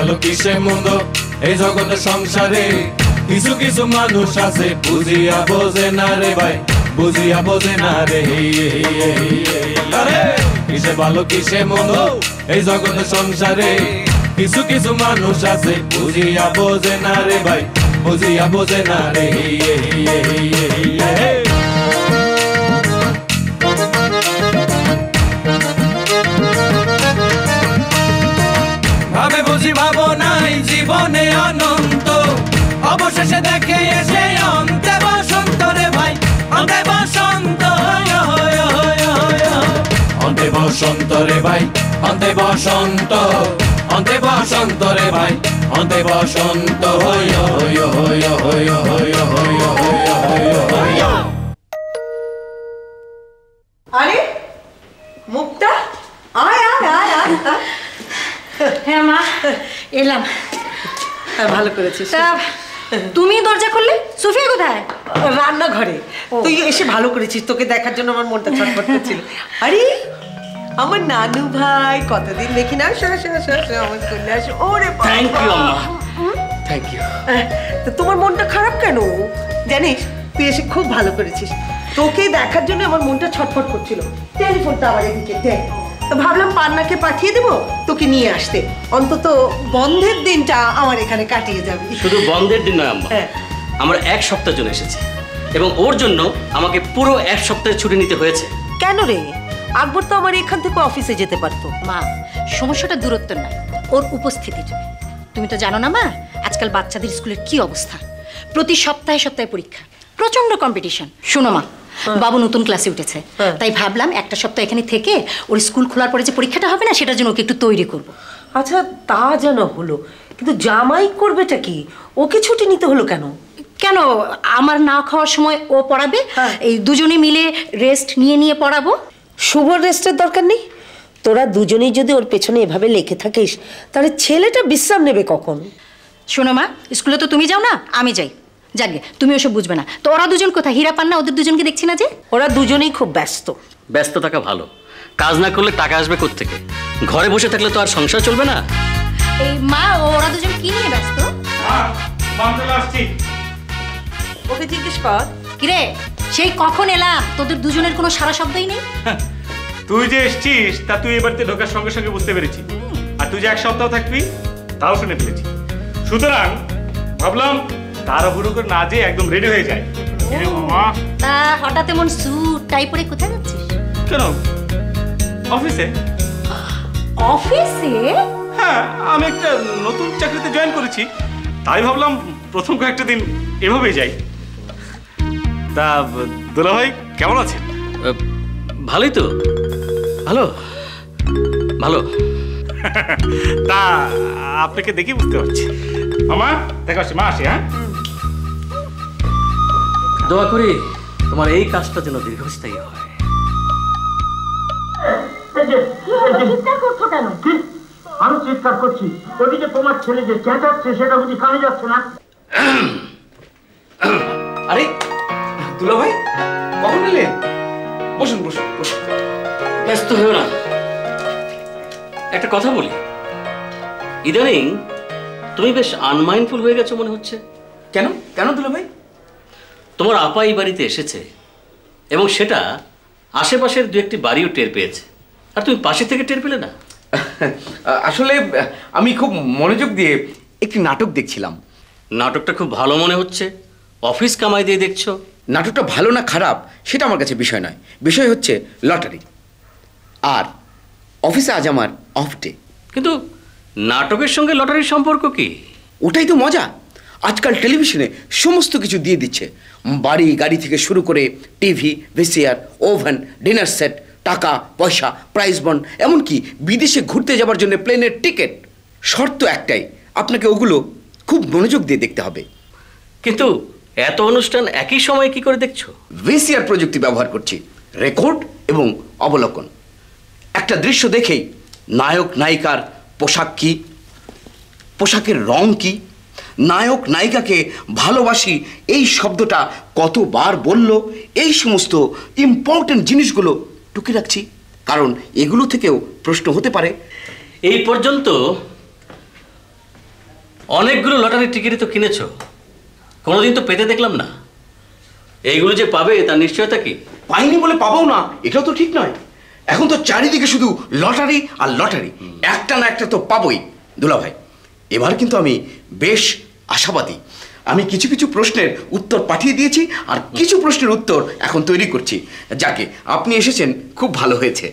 ভালো কিসে মন্দ এই জগতে সংসারে কিছু কিছু মানুষ আছে বুঝিয়া বোঝে না রে ভাই বুঝিয়া বোঝে না রে কিসে ভালো কিসে মন্দ এই জগতে সংসারে কিছু কিছু মানুষ আছে বুঝিয়া বোঝে না রে ভাই বুঝিয়া বোঝে না রে জীবনে অনন্ত অবশেষে দেখে এসে অন্তে বসন্ত রে ভাই অন্তে বসন্ত অন্তে বসন্ত রে ভাই অন্তে বসন্ত অন্তে বসন্ত রে ভাই অন্তে বসন্ত আরে মুক্তা আয় আয় আয় আয়। হ্যাঁ মা এলাম হ্যাঁ, ভালো করেছিস তুমি দরজা খুললে? সুফিয়া কোথায়? রান্নাঘরে। তুই এসে ভালো করেছিস তোকে দেখার জন্য আমার মনটা ছটফট করছিল। আরে আমার নানু ভাই কতদিন দেখি না? আসো আসো আসো আসো আমার চলে আসো। ওরে থ্যাংক ইউ থ্যাংক ইউ তো তোমার মনটা খারাপ কেন? জানিস তুই এসে খুব ভালো করেছিস। তোকে দেখার জন্য আমার মনটা ছটফট করছিল। টেলিফোনটা আবার এদিকে দে তো ভাবলাম পান্নাকে পাঠিয়ে দেবো তোকে নিয়ে আসতে। অন্তত বন্ধের দিনটা আমার এখানে কাটিয়ে যাবি। শুধু বন্ধের দিন নয় আম্মা। হ্যাঁ। আমরা এক সপ্তাহ জন্য এসেছি এবং ওর জন্য আমাকে পুরো এক সপ্তাহের ছুটি নিতে হয়েছে। কেন রে? আকবর তো আমার এখান থেকে অফিসে যেতে পারতো। মা সমস্যাটা দূরত্ব নয় ওর উপস্থিতির। তুমি তো জানো না মা আজকাল বাচ্চাদের স্কুলের কি অবস্থা? প্রতি সপ্তাহে সপ্তাহে পরীক্ষা প্রচণ্ড কম্পিটিশন শোনো মা বাবু নতুন ক্লাসে উঠেছে। হ্যাঁ। তাই ভাবলাম একটা সপ্তাহ এখানে থেকে ওর স্কুল খোলার পরে যে পরীক্ষাটা হবে না সেটার জন্য ওকে একটু তৈরি করব। আচ্ছা তা যেন হলো। কিন্তু জামাই করবেটা কি? ওকে ছুটি নিতে হলো কেন? কেন? আমার না খাওয়ার সময় ও পড়াবে। হ্যাঁ। এই দুজনে মিলে রেস্ট নিয়ে নিয়ে পড়াবো। শুভর রেস্টের দরকার নেই? তোরা দুজনেই যদি ওর পেছনে এভাবে লেখে থাকিস তাহলে ছেলেটা বিশ্রাম নেবে কখন? শোনো মা স্কুলে তো তুমি যাও না আমি যাই। যাকে তুমি ওসব বুঝবে না। তো ওরা দুজন কোথায়? হীরা পান না ওদের দুজনকে দেখছি না যে? ওরা দুজনেই খুব ব্যস্ত। ব্যস্ত থাকা ভালো। কাজ না করলে টাকা আসবে থেকে ঘরে বসে থাকলে তো আর সংসার চলবে না? এই মা ওরা দুজন কি নিয়ে ব্যস্ত? ওকে জিজ্ঞেস কর। কিরে সেই কখন এলাম? তোদের দুজনের কোনো সারা শব্দই নেই? তুই যে এসছিস তা তুই এ বাড়িতে ঢোকার সঙ্গে সঙ্গে বুঝতে পেরেছি। আর তুই যে এক সপ্তাহ থাকবি তাও শুনে ফেলেছি। সুতরাং ভাবলাম তাড়াহুড়ো করে না যে একদম রেডি হয়ে যায়। এ মামা তা হঠাৎ এমন স্যুট টাই পরে কোথায় যাচ্ছিস? কেন? অফিসে? অফিসে? হ্যাঁ আমি একটা নতুন চাকরিতে জয়েন করেছি। তাই ভাবলাম প্রথম কয়েকটা দিন এভাবেই যাই। তা দুলা ভাই কেমন আছেন? ভালোই তো। ভালো? ভালো। তা আপনাকে দেখি বুঝতে পারছি। মামা দেখা হচ্ছে। মা আসি হ্যাঁ? দোয়া করি তোমার এই কাজটা যেন দীর্ঘস্থায়ী হয়। আমি চিৎকার করছি ওদিকে তোমার ছেলে যে চেঁচাচ্ছে সেটা বুঝি কানে যাচ্ছে না? আরে দুলা ভাই কখন এলেন বসুন বসুন বসুন। ব্যস্ত হয়েও না। একটা কথা বলি। ইদানিং তুমি বেশ আনমাইন্ডফুল হয়ে গেছো মনে হচ্ছে। কেন? কেন দুলা ভাই? তোমার আপা এই বাড়িতে এসেছে এবং সেটা আশেপাশের দু একটি বাড়িও টের পেয়েছে। আর তুমি পাশে থেকে টের পেলে না? আসলে আমি খুব মনোযোগ দিয়ে একটি নাটক দেখছিলাম। নাটকটা খুব ভালো মনে হচ্ছে। অফিস কামাই দিয়ে দেখছ? নাটকটা ভালো না খারাপ সেটা আমার কাছে বিষয় নয়। বিষয় হচ্ছে লটারি। আর অফিসে আজ আমার অফ ডে কিন্তু নাটকের সঙ্গে লটারির সম্পর্ক কি? ওটাই তো মজা। আজকাল টেলিভিশনে সমস্ত কিছু দিয়ে দিচ্ছে। বাড়ি গাড়ি থেকে শুরু করে TV VCR oven dinner set টাকা পয়সা প্রাইজ বন্ড এমনকি বিদেশে ঘুরতে যাবার জন্য প্লেনের টিকিট। শর্ত একটাই আপনাকে ওগুলো খুব মনোযোগ দিয়ে দেখতে হবে। কিন্তু এত অনুষ্ঠান একই সময়ে কি করে দেখছ? ভিসিআর প্রযুক্তি ব্যবহার করছি রেকর্ড এবং অবলোকন। একটা দৃশ্য দেখেই নায়ক নায়িকার পোশাক কি পোশাকের রং কি নায়ক নায়িকাকে ভালোবাসি এই শব্দটা কতবার বলল এই সমস্ত ইম্পর্টেন্ট জিনিসগুলো টুকে রাখছি কারণ এগুলো থেকেও প্রশ্ন হতে পারে। এই পর্যন্ত অনেকগুলো লটারির টিকিটই তো কিনেছো কোনোদিন তো পেতে দেখলাম না। এইগুলো যে পাবে তার নিশ্চয়তা কি? পাইনি বলে পাবো না এটাও তো ঠিক নয়। এখন তো চারিদিকে শুধু লটারি আর লটারি একটা না একটা তো পাবোই দুলা ভাই এবার কিন্তু আমি বেশ আশাবাদী। আমি কিছু কিছু প্রশ্নের উত্তর পাঠিয়ে দিয়েছি আর কিছু প্রশ্নের উত্তর এখন তৈরি করছি। যাকে আপনি এসেছেন খুব ভালো হয়েছে।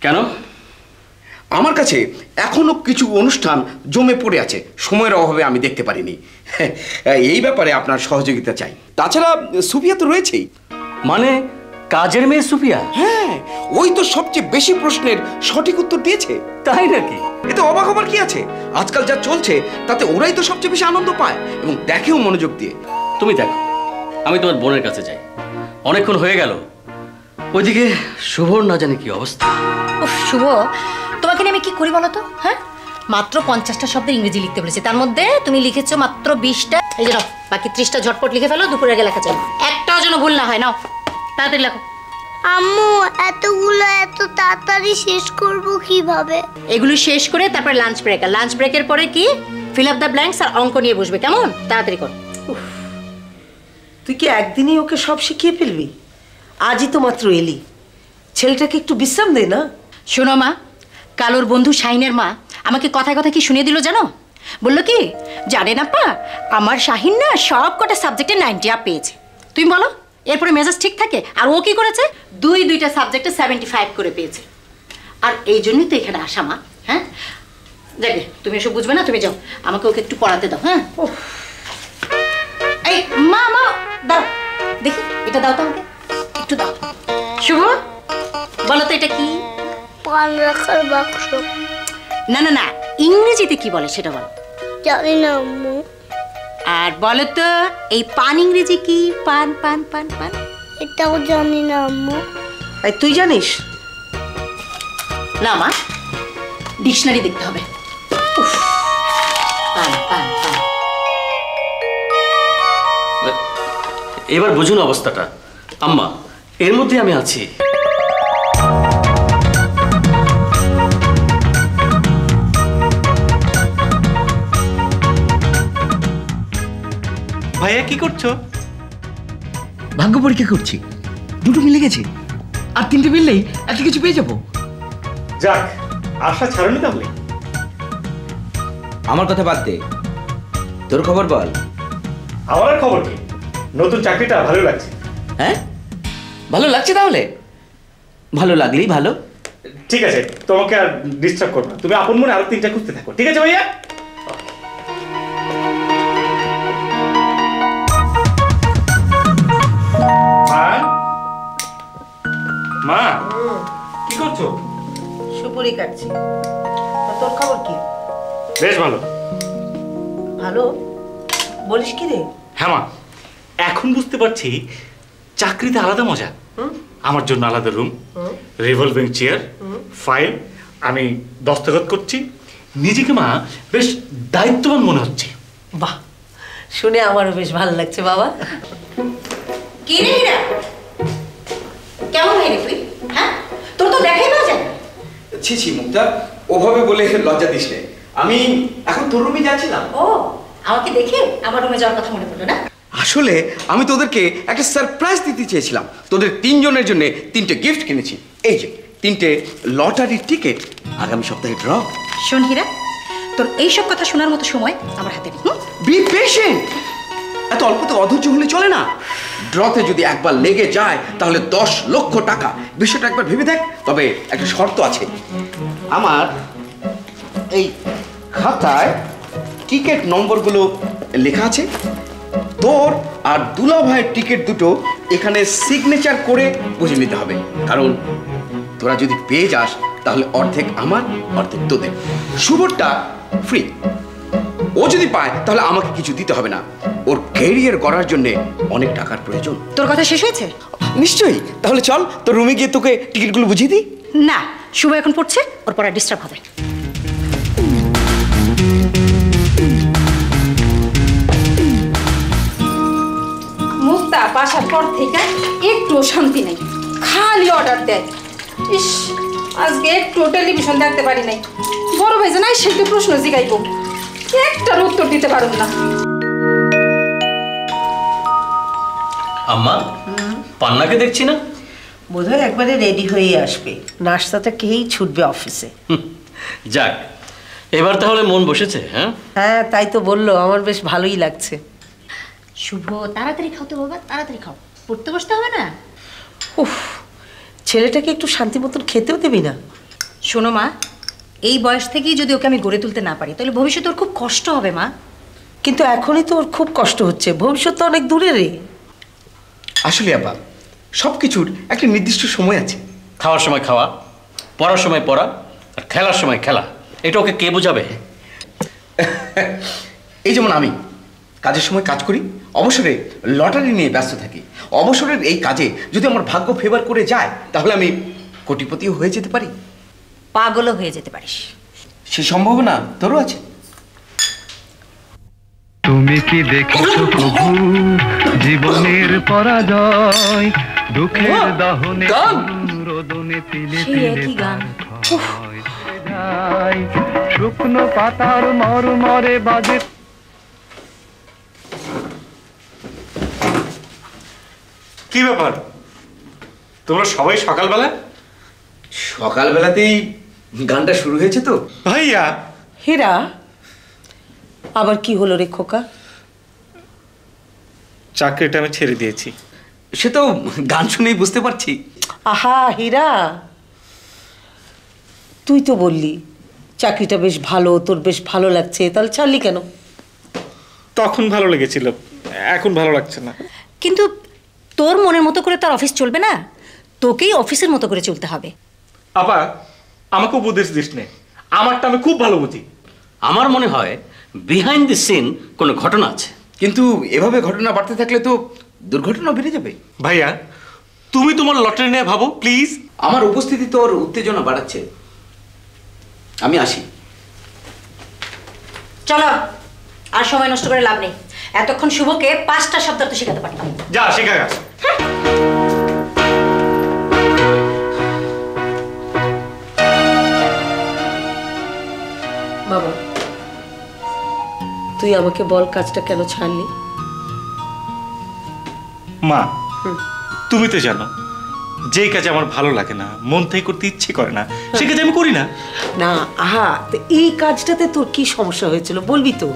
কেন? আমার কাছে এখনও কিছু অনুষ্ঠান জমে পড়ে আছে। সময়ের অভাবে আমি দেখতে পারিনি। এই ব্যাপারে আপনার সহযোগিতা চাই। তাছাড়া সুফিয়া তো রয়েছেই। মানে কাজের মেয়ে সুফিয়া হ্যাঁ ওই তো সবচেয়ে বেশি প্রশ্নের সঠিক উত্তর দিয়েছে। তাই নাকি? এতে অবাক হবার কি আছে? আজকাল যা চলছে তাতে ওরাই তো সবচেয়ে বেশি আনন্দ পায় এবং দেখেও মনোযোগ দিয়ে। তুমি দেখো আমি তোমার বোনের কাছে যাই। অনেকক্ষণ হয়ে গেল ওইদিকে শুভর না জানি কি অবস্থা। উফ শুভ তোমাকে নিয়ে আমি কি করি বলো তো হ্যাঁ? মাত্র পঞ্চাশটা শব্দের ইংরেজি লিখতে বলেছি। তার মধ্যে তুমি লিখেছো মাত্র বিশটা এই যে বাকি ত্রিশটা ঝটপট লিখে ফেলো দুপুরের আগে লেখা চাই একটাও যেন ভুল না হয় নাও। তাড়াতাড়ি লেখো। আম্মু এতগুলো এত তাড়াতাড়ি শেষ করব কীভাবে? এগুলো শেষ করে তারপরে লাঞ্চ ব্রেক আর লাঞ্চ ব্রেকের পরে কি? ফিল আপ দ্য ব্ল্যাঙ্কস আর অঙ্ক নিয়ে বসবে কেমন? তাড়াতাড়ি কর। তুই কি একদিনই ওকে সব শিখিয়ে ফেলবি? আজই তো মাত্র এলি। ছেলেটাকে একটু বিশ্রাম দে না। শোনো মা কালোর বন্ধু শাহিনের মা আমাকে কথায় কথা কি শুনিয়ে দিল জানো? বলল কি জানেন আপা আমার শাহিন না সব কটা সাবজেক্টে নাইনটি আপ পেয়েছে। তুমি বলো। এরপরে মেজাজ ঠিক থাকে? আর ও কি করেছে? দুই দুইটা সাবজেক্টে সেভেন্টি ফাইভ করে পেয়েছে। আর এই জন্যই তো এখানে আসা মা হ্যাঁ? দেখবে তুমি এসব বুঝবে না তুমি যাও। আমাকে ওকে একটু পড়াতে দাও হ্যাঁ? এই মা মা দাও দেখি এটা দাও তো আমাকে। একটু দাও। শুভ বলো তো এটা কি? পান রাখার বাক্স। না না না ইংরেজিতে কি বলে সেটা বলো। জানি না আর বলো তো এই পান ইংরেজি কি? পান পান পান পান। এটাও জানি না আম্মু। আর তুই জানিস? না মা। ডিকশনারি দেখতে হবে। উফ, পান পান পান। এবার বুঝুন অবস্থাটা। আম্মা এর মধ্যে আমি আছি। ভাইয়া কি করছ? ভাগ্য পরীক্ষা করছি। দুটো মিলে গেছে। আর তিনটে মিললেই একটা কিছু পেয়ে যাব। যাক আশা ছাড়নি তাহলে। আমার কথা বাদ দে। তোর খবর বল। আমার আর খবর কি? নতুন চাকরিটা ভালো লাগছে। হ্যাঁ? ভালো লাগছে তাহলে? ভালো লাগলেই ভালো। ঠিক আছে তোমাকে আর ডিস্টার্ব করব না। তুমি আপন মনে আরও তিনটা খুঁজতে থাকো। ঠিক আছে ভাইয়া? মা কি করছ? সুপুরি কাটছি। তা তোর খবর কি? বেশ ভালো। ভালো? বলিস কি রে? হ্যাঁ মা এখন বুঝতে পারছি চাকরিতে আলাদা মজা। আমার জন্য আলাদা রুম রিভলভিং চেয়ার ফাইল আমি দস্তখত করছি। নিজেকে মা বেশ দায়িত্ববান মনে হচ্ছে। বাহ শুনে আমারও বেশ ভালো লাগছে বাবা। কি রে? কেমন হয়ে তুই? হ্যাঁ? তোর তো দেখাই না যায় ছি ছি মুক্তা ওভাবে বলে লজ্জা দিস নে। আমি এখন তোর রুমে যাচ্ছিলাম। ও আমাকে দেখে আমার রুমে যাওয়ার কথা মনে পড়ল না? আসলে আমি তোদেরকে একটা সারপ্রাইজ দিতে চেয়েছিলাম। তোদের তিনজনের জন্য তিনটে গিফট কিনেছি। এই যে তিনটে লটারির টিকিট আগামী সপ্তাহে ড্র শোন হীরা তোর এইসব কথা শোনার মতো সময় আমার হাতে নেই বি পেশেন্ট এত অল্পতে অধৈর্য হলে চলে না? ড্রতে যদি একবার লেগে যায়, তাহলে দশ লক্ষ টাকা। বিষয়টা একবার ভেবে দেখ, তবে একটা শর্ত আছে। আমার এই খাতায় টিকিট নম্বরগুলো লেখা আছে। তোর আর দুলা ভাইয়ের টিকিট দুটো এখানে সিগনেচার করে বুঝে নিতে হবে। কারণ তোরা যদি পেয়ে যাস, তাহলে অর্ধেক আমার, অর্ধেক তোদের। শুভরটা ফ্রি ও যদি পায় তাহলে আমাকে কিছু দিতে হবে না। ওর ক্যারিয়ার করার জন্য অনেক টাকার প্রয়োজন। তোর কথা শেষ হয়েছে? নিশ্চয়ই। তাহলে চল তোর রুমে গিয়ে তোকে টিকিটগুলো বুঝিয়ে দিই। না শুভ এখন পড়ছে ওর পরে ডিস্টার্ব হবে। মুক্তা বাসার পর থেকে একটু শান্তি নেই। খালি অর্ডার দেয়। ইস আজকে একটু টেলিভিশন দেখতে পারি নাই। বড় ভাই জানাই সেটা প্রশ্ন জিগাইব। একটার উত্তর দিতে পারুন না। আম্মা পান্নাকে দেখছি না? বোধহয় একবারে রেডি হয়ে আসবে। নাস্তাটা খেয়েই ছুটবে অফিসে। হুম, যাক এবার তাহলে মন বসেছে হ্যাঁ? হ্যাঁ তাই তো বলল আমার বেশ ভালোই লাগছে। শুভ তাড়াতাড়ি খাও তো বাবা তাড়াতাড়ি খাও। পড়তে বসতে হবে না? উফ ছেলেটাকে একটু শান্তি মতন খেতেও দেবি না। শোনো মা এই বয়স থেকেই যদি ওকে আমি গড়ে তুলতে না পারি তাহলে ভবিষ্যতে ওর খুব কষ্ট হবে মা। কিন্তু এখনই তো ওর খুব কষ্ট হচ্ছে। ভবিষ্যৎ তো অনেক দূরে রে। আসলে আব্বা সব কিছুর একটা নির্দিষ্ট সময় আছে। খাওয়ার সময় খাওয়া পড়ার সময় পড়া আর খেলার সময় খেলা। এটা ওকে কে বোঝাবে? এই যেমন আমি কাজের সময় কাজ করি অবসরে লটারি নিয়ে ব্যস্ত থাকি। অবসরের এই কাজে যদি আমার ভাগ্য ফেভার করে যায় তাহলে আমি কোটিপতিও হয়ে যেতে পারি। পাগলও হয়ে যেতে পারিস। সে সম্ভাবনা তোরও আছে। তুমি কি দেখেছ প্রভু জীবনের পরাজয়? দুঃখের দহনে রোদনে তিলে তিলে শুকনো পাতার মর মরে বাজে। কি ব্যাপার? তোমরা সবাই সকালবেলা? সকালবেলাতেই গানটা শুরু হয়েছে তো? ভাইয়া। হীরা আবার কি হলো রে খোকা? চাকরিটা আমি ছেড়ে দিয়েছি। সে তো গান শুনেই বুঝতে পারছি। আহা হীরা। তুই তো বললি চাকরিটা বেশ ভালো তোর বেশ ভালো লাগছে তাহলে ছাড়লি কেন? তখন ভালো লেগেছিল এখন ভালো লাগছে না। কিন্তু তোর মনের মতো করে তার অফিস চলবে না তোকেই অফিসের মতো করে চলতে হবে। আপা আমাকে উপদেশ দিস নে। আমারটা আমি খুব ভালো বুঝি। আমার মনে হয় বিহাইন্ড দি সিন কোনো ঘটনা আছে। কিন্তু এভাবে ঘটনা বাড়তে থাকলে তো দুর্ঘটনা বেড়ে যাবে। ভাইয়া তুমি তোমার লটারি নিয়ে ভাবো প্লিজ আমার উপস্থিতি তোর উত্তেজনা বাড়াচ্ছে। আমি আসি। চলো আর সময় নষ্ট করে লাভ নেই। এতক্ষণ শুভকে পাঁচটা শব্দ তো শেখাতে পারতাম। যা শেখা গা তুই আমাকে বল কাজটা কেন ছাড়লি? মা তুমি তো জানো যেই কাজ আমার ভালো লাগে না মন থেকে করতে ইচ্ছে করে না সে কাজ আমি করি না। না আহা তো এই কাজটাতে তোর কি সমস্যা হয়েছিল বলবি তো?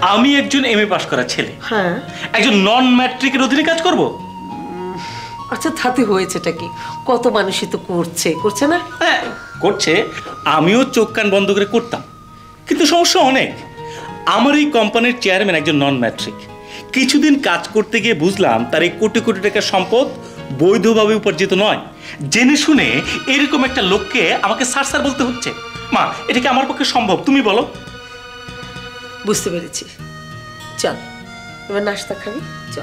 আমি একজন এমএ পাশ করা ছেলে। হ্যাঁ। একজন নন ম্যাট্রিকের অধীনে কাজ করব? আচ্ছা তাতে হয়েছেটা কি? কত মানুষই তো করছে করছে না? হ্যাঁ করছে। আমিও চোখ কান বন্ধ করে করতাম। কিন্তু সমস্যা অনেক। আমার এই কোম্পানির চেয়ারম্যান একজন নন ম্যাট্রিক কিছুদিন কাজ করতে গিয়ে বুঝলাম তার এই কোটি কোটি টাকার সম্পদ বৈধভাবে উপার্জিত নয়। জেনে শুনে এরকম একটা লোককে আমাকে স্যার বলতে হচ্ছে। মা, এটা কি আমার পক্ষে সম্ভব? তুমি বলো। বুঝতে পেরেছি। চল, এবার নাস্তা খাবি? চল।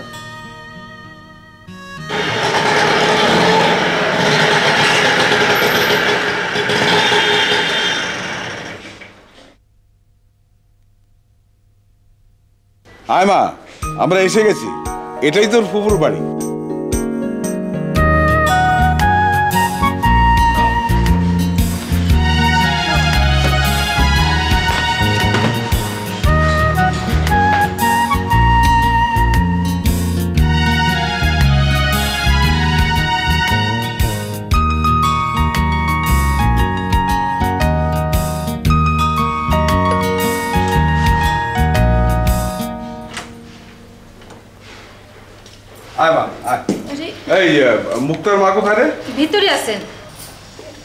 আয় মা আমরা এসে গেছি। এটাই তোর ফুপুর বাড়ি। এই মুক্তার মা কোথায় রে? ভিতরে আছেন।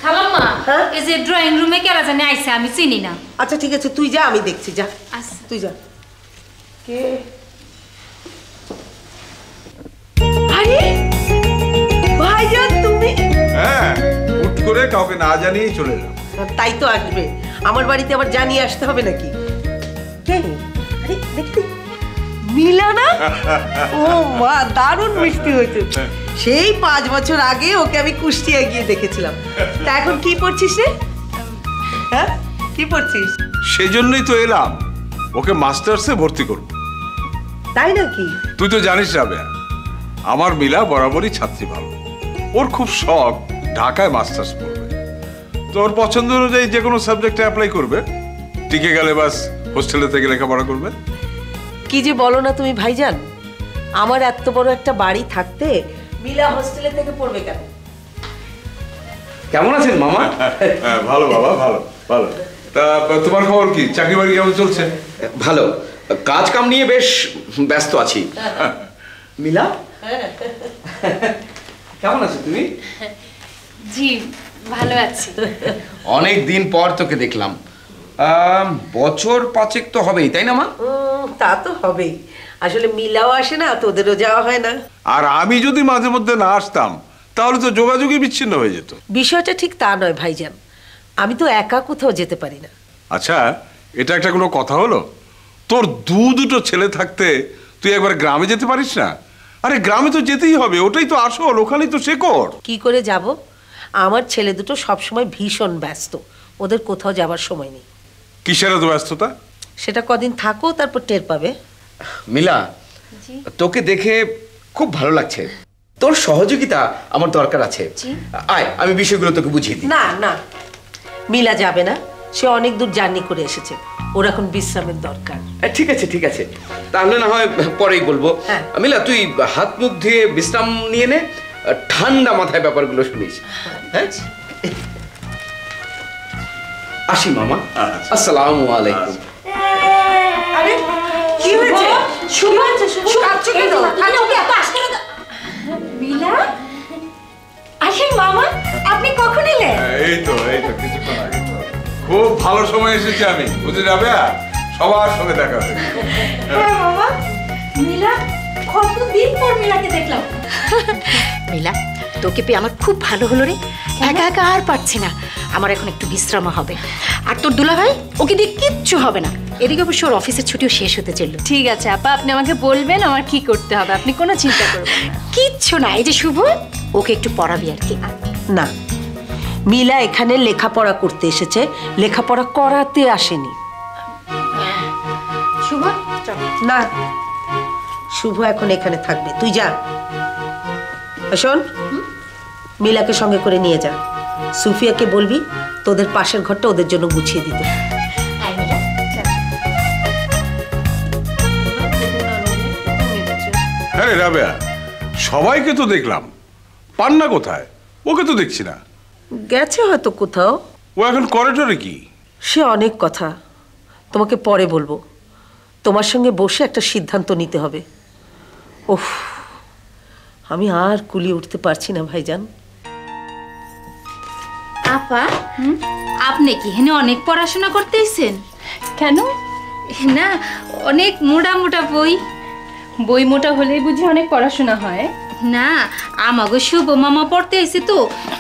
খালাম্মা হ্যাঁ? এই যে ড্রয়িং রুমে কেরা জানে আইসে আমি চিনি না। আচ্ছা ঠিক আছে তুই যা আমি দেখছি যা। আচ্ছা। তুই যা। কে? আরে ভাইজান তুমি? হ্যাঁ হুট করে কাউকে না জানিয়েই চলে এলাম। তাই তো আসবে। আমার বাড়িতে আবার জানিয়ে আসতে হবে নাকি? কে? আরে দেখতে মিলা না ও মা দারুণ মিষ্টি হয়েছে। সেই পাঁচ বছর আগে ওকে আমি কুষ্টিয়া গিয়ে দেখেছিলাম। তা এখন কি পড়ছিস রে? হ্যাঁ? কি পড়ছিস? সেজন্যই তো এলাম। ওকে মাস্টার্সে ভর্তি করব। তাই নাকি? তুই তো জানিস রাবেয়া আমার মিলা বরাবরই ছাত্রী ভালো। ওর খুব শখ ঢাকায় মাস্টার্স পড়বে তো ওর পছন্দ অনুযায়ী যে কোনো সাবজেক্টে অ্যাপ্লাই করবে। টিকে গেলে বাস হোস্টেলে থেকে লেখাপড়া করবে। কি যে বলো না তুমি ভাইজান। আমার এত বড় একটা বাড়ি থাকতে মিলা হোস্টেলে থেকে পড়বে কেন? কেমন আছেন মামা? হ্যাঁ, ভালো বাবা ভালো ভালো। তা তোমার খবর কি? চাকরি বাড়ি কেমন চলছে? ভালো। কাজ কাম নিয়ে বেশ ব্যস্ত আছি। মিলা? কেমন আছো তুমি? জি ভালো আছি। অনেক দিন পর তোকে দেখলাম। বছর পাঁচেক তো হবেই তাই না মা? তা তো হবেই। আসলে মিলাও আসে না তোদেরও যাওয়া হয় না। আর আমি যদি মাঝে মধ্যে না আসতাম তাহলে তো যোগাযোগই বিচ্ছিন্ন হয়ে যেত। বিষয়টা ঠিক তা নয় ভাইজান। আমি তো একা কোথাও যেতে পারি না। আচ্ছা এটা একটা কোনো কথা হলো? তোর দু দুটো ছেলে থাকতে তুই একবার গ্রামে যেতে পারিস না? আরে গ্রামে তো যেতেই হবে ওটাই তো আসল ওখানেই তো শেকড়। কি করে যাব? আমার ছেলে দুটো সবসময় ভীষণ ব্যস্ত ওদের কোথাও যাবার সময় নেই। কিসের এত ব্যস্ততা? সেটা কদিন থাকো তারপর টের পাবে। মিলা তোকে দেখে খুব ভালো লাগছে। তোর সহযোগিতা আমার দরকার আছে। আয় আমি বিষয়গুলো তোকে বুঝিয়ে দিই। না না। মিলা যাবে না সে অনেক দূর জার্নি করে এসেছে। ওর এখন বিশ্রামের দরকার। ঠিক আছে ঠিক আছে। তাহলে না হয় পরেই বলব। হ্যাঁ। মিলা তুই হাত মুখ ধুয়ে বিশ্রাম নিয়ে নে ঠান্ডা মাথায় ব্যাপারগুলো শুনিস। হ্যাঁ? আসি মামা। আসসালামু আলাইকুম। আরে কি হয়েছে? শুভ শুভ? কাঁদছো কেন? কাঁদছো কেন? মিলা আসেন মামা আপনি কখন এলেন? এই তো এই তো কিছুক্ষণ আগে খুব ভালো সময় এসেছি আমি বুঝে যাবে সবার সঙ্গে দেখা হবে হ্যাঁ বাবা মিলা কতদিন পর মিলাকে দেখলাম? মিলা তোকে পেয়ে আমার খুব ভালো হলো রে। একা একা আর পারছি না। আমার এখন একটু বিশ্রাম হবে। আর তোর দুলা ভাই ওকে দিয়ে কিচ্ছু হবে না। এদিকে অবশ্য ওর অফিসের ছুটিও শেষ হতে চলল। ঠিক আছে আপা আপনি আমাকে বলবেন আমার কি করতে হবে। আপনি কোনো চিন্তা করবেন কিচ্ছু না এই যে শুভ ওকে একটু পড়াবি আর কি। না মিলা এখানে লেখাপড়া করতে এসেছে। লেখাপড়া করাতে আসেনি। শুভ না শুভ এখন এখানে থাকবে। তুই যা। শোন মিলাকে সঙ্গে করে নিয়ে যা। সুফিয়াকে বলবি তোদের পাশের ঘরটা ওদের জন্য গুছিয়ে দিতে। হ্যাঁ রাবেয়া সবাইকে তো দেখলাম। পান্না কোথায়? ওকে তো দেখছি না। গেছে হয়তো কোথাও। ও এখন করিডোরে কি? সে অনেক কথা। তোমাকে পরে বলব। তোমার সঙ্গে বসে একটা সিদ্ধান্ত নিতে হবে। ওফ আমি আর কুলিয়ে উঠতে পারছি না ভাইজান। আপা আপনি কি হেনে অনেক পড়াশোনা করতেইছেন কেন? না অনেক মোটা মোটা বই। বই মোটা হলেই বুঝি অনেক পড়াশোনা হয়। না আমাগো শুভ মামা পড়তে আইছে তো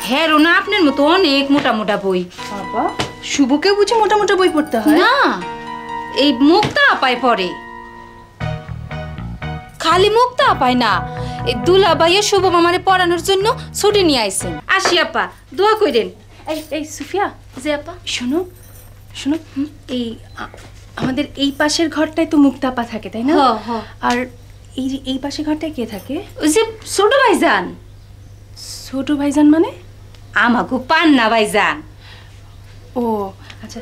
হ্যাঁ না আপনার মতো অনেক মোটা মোটা বই। বাবা শুভকে বুঝি মোটা মোটা বই পড়তে হয়? না এই মুক্তা আপায় পড়ে। খালি মুক্তা আপায় না এই দুলা ভাইয়া শুভ মামারে পড়ানোর জন্য ছুটি নিয়ে আইছেন। আসি আপা দোয়া কইরেন। এই এই সুফিয়া যে আপা শোনো শোনো এই আমাদের এই পাশের ঘরটায় তো মুক্তাপা থাকে তাই না। আর এই এই পাশের ঘরটায় কে থাকে? ওই যে ছোট ভাইজান। ছোট ভাইজান মানে? আমাগো পান্না ভাইজান। ও আচ্ছা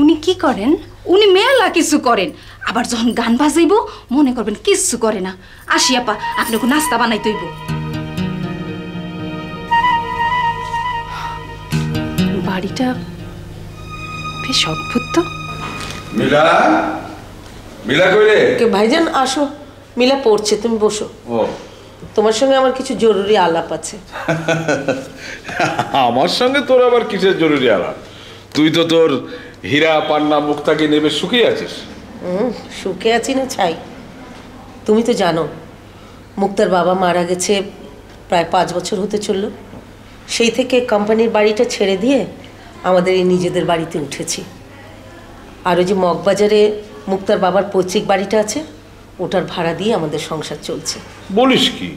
উনি কি করেন? উনি মেলা কিছু করেন। আবার যখন গান বাজাইব মনে করবেন কিচ্ছু করে না। আসি আপা আপনাকে নাস্তা বানাই তৈব বাড়িটা বেশ অদ্ভুত তো। মিলা? মিলা কই কে ভাইজান আসো। মিলা পড়ছে তুমি বসো। ও। তোমার সঙ্গে আমার কিছু জরুরি আলাপ আছে। আমার সঙ্গে তোর আবার কিসের জরুরি আলাপ? তুই তো তোর হীরা পান্না মুক্তাকে নেবে শুকিয়ে আছিস। হুম সুখে আছি না ছাই? তুমি তো জানো মুক্তার বাবা মারা গেছে প্রায় পাঁচ বছর হতে চলল। সেই থেকে কোম্পানির বাড়িটা ছেড়ে দিয়ে আমাদের এই নিজেদের বাড়িতে উঠেছি। আর ওই যে মগবাজারে মুক্তার বাবার পৈতৃক বাড়িটা আছে ওটার ভাড়া দিয়ে আমাদের সংসার চলছে। বলিস কি?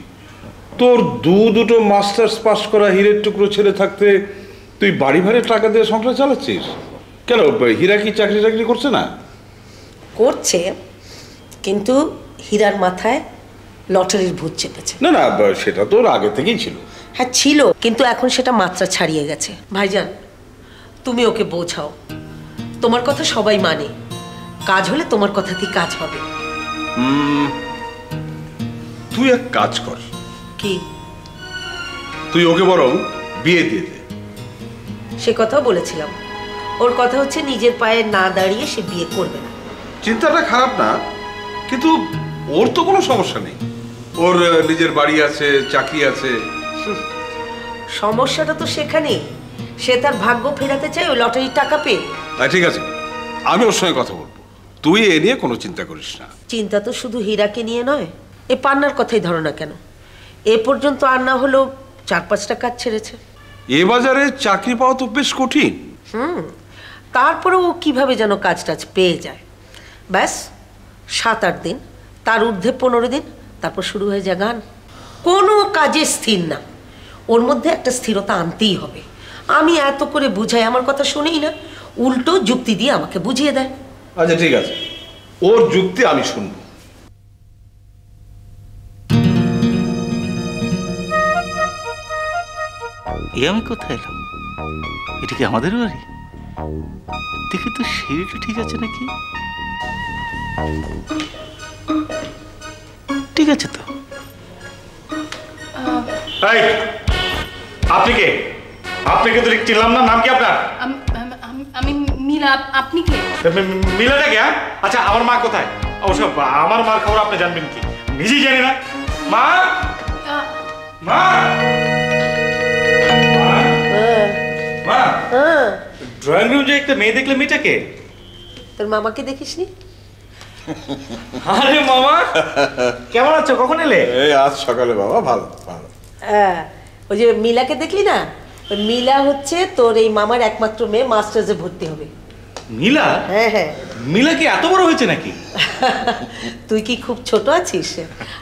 তোর দু দুটো মাস্টার্স পাস করা হীরের টুকরো ছেলে থাকতে তুই বাড়ি ভাড়ে টাকা দিয়ে সংসার চালাচ্ছিস? কেন হীরা কি চাকরি টাকরি করছে না? করছে কিন্তু হীরার মাথায় লটারির ভূত চেপেছে। না না সেটা তোর আগে থেকেই ছিল। হ্যাঁ ছিল কিন্তু এখন সেটা মাত্রা ছাড়িয়ে গেছে। ভাইজান তুমি ওকে বোঝাও। তোমার কথা সবাই মানে। কাজ হলে তোমার কথাতেই কাজ হবে। তুই এক কাজ কর। কি? তুই ওকে বরং বিয়ে দিয়ে দে। সে কথাও বলেছিলাম। ওর কথা হচ্ছে নিজের পায়ে না দাঁড়িয়ে সে বিয়ে করবে না। চিন্তাটা খারাপ না কিন্তু ওর তো কোনো সমস্যা নেই। ওর নিজের বাড়ি আছে চাকরি আছে। সমস্যাটা তো সেখানেই। সে তার ভাগ্য ফেরাতে চায় ওই লটারির টাকা পেয়ে। আহ, ঠিক আছে। আমি ওর সঙ্গে কথা বলব। তুই এ নিয়ে কোনো চিন্তা করিস না। চিন্তা তো শুধু হীরাকে নিয়ে নয় এ পান্নার কথাই ধরো না কেন। এ পর্যন্ত আর না হলেও চার পাঁচটা কাজ ছেড়েছে। এ বাজারে চাকরি পাওয়া তো বেশ কঠিন। হুম তারপরে ও কীভাবে যেন কাজ টাজ পেয়ে যায়। ব্যাস সাত আট দিন তার ঊর্ধ্বে পনেরো দিন তারপর শুরু হয়ে যায় গান। কোনো কাজে স্থির না। ওর মধ্যে একটা স্থিরতা আনতেই হবে। আমি এত করে বুঝাই আমার কথা শুনেই না। উল্টো যুক্তি দিয়ে আমাকে বুঝিয়ে দেয়। আচ্ছা ঠিক আছে। ওর যুক্তি আমি শুনব। এ আমি কোথায় এলাম? এটা কি আমাদের বাড়ি? দেখি তো সিঁড়িটা ঠিক আছে নাকি? ঠিক আছে তো। এই, আপনি কে? আপনি কিন্তু ঠিক চিনলাম না নাম কি আপনার? আম- আম- আম- আমি মিলা আপনি কে? মিলাটা কে হ্যাঁ? আচ্ছা আমার মা কোথায়? অবশ্য আমার মার খবর আপনি জানবেন কি? নিজেই জানি না। মা? মা? মা? ড্রয়িং রুম যে একটা মেয়ে দেখলে মেয়েটাকে তোর মামাকে দেখিসনি? আরে মামা কেমন আছো? কখন এলে? এই আজ সকালে বাবা ভালো ভালো। হ্যাঁ ওই যে মিলাকে দেখলি না? মিলা হচ্ছে তোর এই মামার একমাত্র মেয়ে মাস্টার্সে ভর্তি হবে। মিলা? হ্যাঁ হ্যাঁ। মিলা কি এত বড় হয়েছে নাকি? তুই কি খুব ছোট আছিস?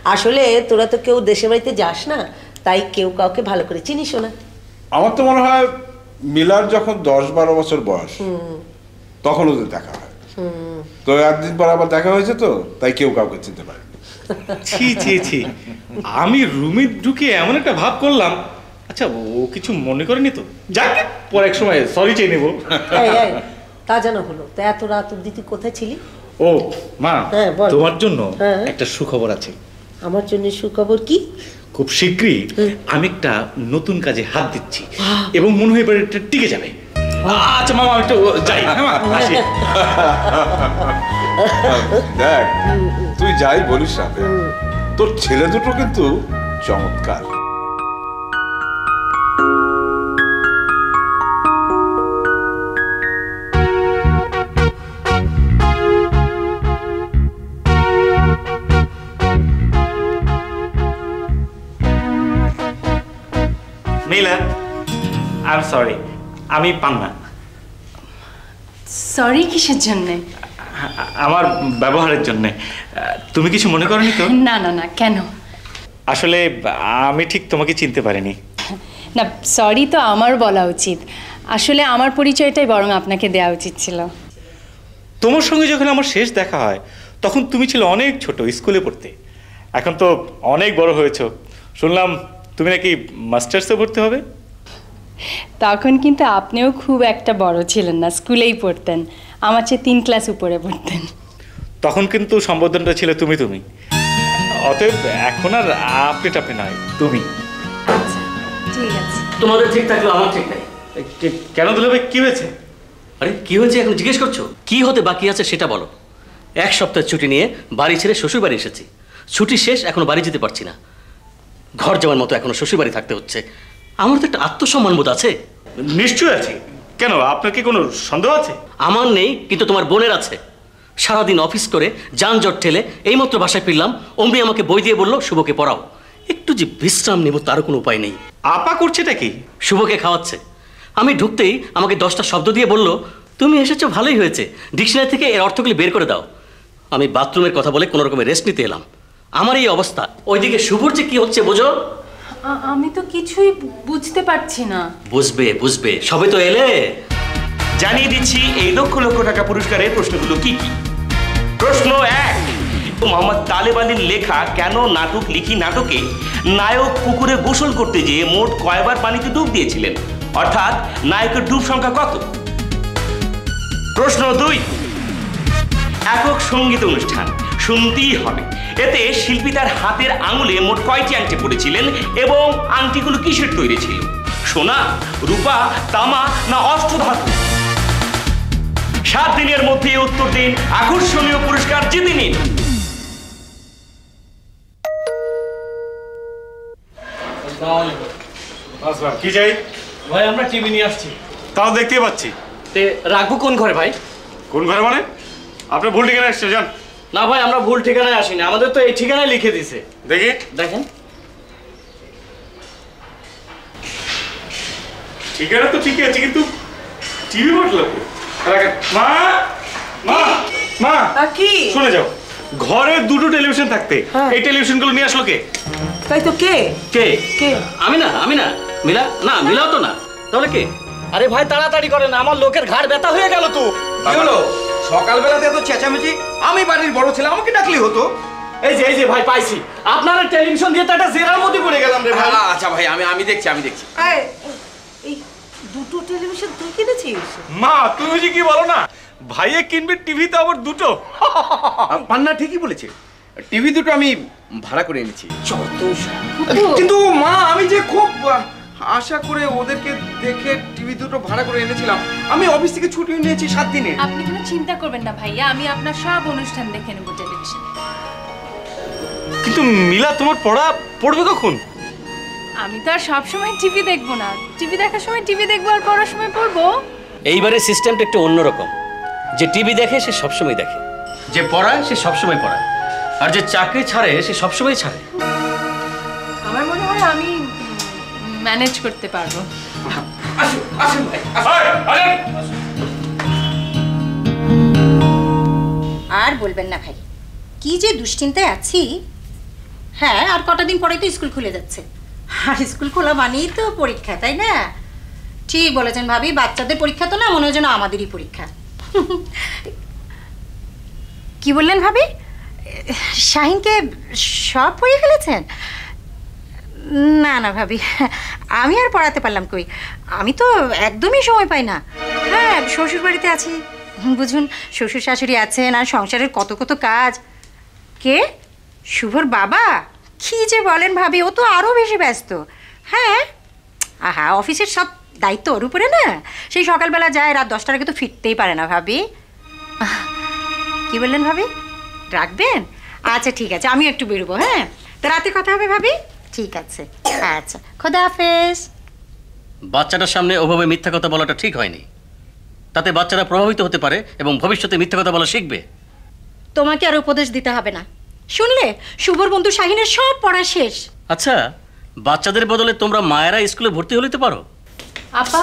আসলে তোরা তো কেউ দেশে বাড়িতে যাস না তাই কেউ কাউকে ভালো করে চিনিসও না। আমার তো মনে হয় মিলার যখন দশ বারো বছর বয়স হুম। তখন ওদের দেখা হয়। হুম। তো একদিন পর আবার দেখা হয়েছে তো তাই কেউ কাউকে চিনতে পারে ছি ছি ছি। আমি রুমে ঢুকে এমন একটা ভাব করলাম আচ্ছা ও কিছু মনে করেনি তো? যাক পরে এক সময় সরি চেয়ে নেব। তা যেন হলো। তা এত রাত অব্দি তুই কোথায় ছিলি? ও মা হ্যাঁ, বল। তোমার জন্য হ্যাঁ। একটা সুখবর আছে। আমার জন্য সুখবর কি? খুব শীঘ্রই আমি একটা নতুন কাজে হাত দিচ্ছি এবং মনে হয় এবার এটা টিকে যাবে। আচ্ছা মামা একটু যাই। হ্যাঁ মা আসি। দেখ তুই যাই বলিস না। তোর ছেলে দুটো কিন্তু চমৎকার। আই এম সরি আমি পান্না। সরি কিসের জন্যে? আমার ব্যবহারের জন্য। তুমি কিছু মনে করনি তো? না না না কেন? আসলে আমি ঠিক তোমাকে চিনতে পারিনি। না সরি তো আমার বলা উচিত। আসলে আমার পরিচয়টাই বরং আপনাকে দেওয়া উচিত ছিল। তোমার সঙ্গে যখন আমার শেষ দেখা হয় তখন তুমি ছিল অনেক ছোট স্কুলে পড়তে। এখন তো অনেক বড় হয়েছো। শুনলাম তুমি নাকি মাস্টার্সে ভর্তি হবে? তখন কিন্তু আপনিও খুব একটা বড় ছিলেন না স্কুলেই পড়তেন। আমার চেয়ে তিন ক্লাস উপরে পড়তেন। তখন কিন্তু সম্বোধনটা ছিল তুমি তুমি। অতএব এখন আর আপনি টাপে নয় তুমি। ঠিক আছে। তোমাদের ঠিক থাকল আমার ঠিক নাই। কেন দুলাভাই কি হয়েছে? আরে কি হয়েছে এখন জিজ্ঞেস করছ? কি হতে বাকি আছে সেটা বলো। এক সপ্তাহের ছুটি নিয়ে বাড়ি ছেড়ে শ্বশুর বাড়ি এসেছি। ছুটি শেষ এখনও বাড়ি যেতে পারছি না। ঘর যাওয়ার মতো এখনও শ্বশুর বাড়ি থাকতে হচ্ছে। আমার তো একটা আত্মসম্মান বোধ আছে। নিশ্চয় আছে। কেন আপনার কি কোনো সন্দেহ আছে? আমার নেই কিন্তু তোমার বোনের আছে। সারাদিন অফিস করে যানজট ঠেলে এইমাত্র বাসায় ফিরলাম অমনি আমাকে বই দিয়ে বলল শুভকে পড়াও। একটু যে বিশ্রাম নেব তারও কোনো উপায় নেই। আপা করছেটা কি? শুভকে খাওয়াচ্ছে। আমি ঢুকতেই আমাকে দশটা শব্দ দিয়ে বলল তুমি এসেছ ভালোই হয়েছে। ডিকশনারি থেকে এর অর্থগুলি বের করে দাও। আমি বাথরুমের কথা বলে কোনো রকমের রেস্ট নিতে এলাম। আমার এই অবস্থা। ওইদিকে শুভর যে কি হচ্ছে বোঝো? আমি তো কিছুই বুঝতে পারছি না। বুঝবে বুঝবে। সবে তো এলে। জানিয়ে দিচ্ছি, এই লক্ষ লক্ষ টাকা পুরস্কারের প্রশ্নগুলো কি কি? প্রশ্ন এক, মোহাম্মদ তালেব আলীর লেখা কেন নাটক লিখি নাটকে নায়ক পুকুরে গোসল করতে যেয়ে মোট কয়বার পানিতে ডুব দিয়েছিলেন? অর্থাৎ নায়কের ডুব সংখ্যা কত? প্রশ্ন দুই, একক সংগীত অনুষ্ঠান। শুনতেই হবে। এতে শিল্পী তার হাতের আঙুলে মোট কয়টি আংটি পড়েছিলেন এবং আংটিগুলো কিসের তৈরি ছিল? সোনা রূপা তামা না অষ্টধাতু? সাত দিনের মধ্যে উত্তর দিন আকর্ষণীয় পুরস্কার জিতে নিন। কি চাই? ভাই আমরা টিভি নিয়ে আসছি। তাও দেখতে পাচ্ছি। তে রাখব কোন ঘরে ভাই? কোন ঘরে মানে? আপনি ভুল ঠিকানা এসছে যান। না ভাই আমরা ভুল ঠিকানায় আসিনি। আমাদের তো এই ঠিকানায় লিখে দিছে। দেখি। দেখেন। ঠিকানা তো ঠিকই আছে কিন্তু টিভি বটলো মা! মা! মা! কি শুনে যাও। ঘরে দুটো টেলিভিশন থাকতে। এই টেলিভিশনগুলো নিয়ে আসলো কে? তাই তো কে? কে? কে? আমি না আমি না। মিলা? না মিলাও তো না। তাহলে কে? আরে ভাই তাড়াতাড়ি করেন আমার লোকের ঘাড় ব্যথা হয়ে গেল তো। কি হলো? সকালবেলাতে এত চেঁচামেচি? আমি বাড়ির বড় ছেলে আমাকে ডাকলি হতো। এই যে এই যে ভাই পাইছি। আপনার টেলিভিশন দিয়ে তো একটা জেরার মধ্যে পড়ে গেলাম রে ভাই। আচ্ছা ভাই আমি আমি দেখছি আমি দেখছি। এই, দুটো টেলিভিশন তুই কিনেছিস? মা তুমি যে কি বলো না? ভাইয়ে কিনবে টিভি তো আবার দুটো। পান্না ঠিকই বলেছে। টিভি দুটো আমি ভাড়া করে এনেছি। কিন্তু মা আমি যে খুব আশা করে ওদেরকে দেখে টিভি দুটো ভাড়া করে এনেছিলাম। আমি অফিস থেকে ছুটি নিয়েছি সাত দিনে। আপনি কোনো চিন্তা করবেন না ভাইয়া আমি আপনার সব অনুষ্ঠান দেখে নেব টেলিভিশনে কিন্তু মিলা তোমার পড়া পড়বে কখন? আমি তো আর সবসময় টিভি দেখব না। টিভি দেখার সময় টিভি দেখব আর পড়ার সময় পড়ব। এইবারে সিস্টেমটা একটু অন্যরকম। যে টিভি দেখে সে সবসময় দেখে। যে পড়ায় সে সবসময় পড়ায়। আর যে চাকরি ছাড়ে সে সবসময় ছাড়ে। ম্যানেজ করতে পারব। আর বলবেন না ভাই, কি যে দুশ্চিন্তায় আছি। হ্যাঁ আর কটা দিন পরেই তো স্কুল খুলে যাচ্ছে। আর স্কুল খোলা মানেই তো পরীক্ষা, তাই না? ঠিক বলেছেন ভাবি, বাচ্চাদের পরীক্ষা তো না, মনে হয় যেন আমাদেরই পরীক্ষা। কি বললেন ভাবি? শাহিনকে সব পড়িয়ে ফেলেছেন? না না ভাবি। আমি আর পড়াতে পারলাম কই? আমি তো একদমই সময় পাই না। হ্যাঁ শ্বশুর বাড়িতে আছি। বুঝুন শ্বশুর শাশুড়ি আছেন আর সংসারের কত কত কাজ। কে? শুভর বাবা? কি যে বলেন ভাবি, ও তো আরও বেশি ব্যস্ত। হ্যাঁ? আহা, অফিসের সব দায়িত্ব ওর উপরে না? সেই সকালবেলা যায়, রাত দশটার আগে তো ফিরতেই পারে না ভাবি। কি বললেন ভাবি? রাখবেন? আচ্ছা ঠিক আছে, আমিও একটু বেরোবো হ্যাঁ? তো রাতে কথা হবে ভাবি? ঠিক আছে আচ্ছা। খোদা হাফেজ। বাচ্চাটার সামনে ওভাবে মিথ্যা কথা বলাটা ঠিক হয়নি। তাতে বাচ্চারা প্রভাবিত হতে পারে এবং ভবিষ্যতে মিথ্যা কথা বলা শিখবে। তোমাকে আর উপদেশ দিতে হবে না। শুনলে? শুভর বন্ধু শাহিনের সব পড়া শেষ। আচ্ছা বাচ্চাদের বদলে তোমরা মায়েরা স্কুলে ভর্তি হলে তো পারো। আপা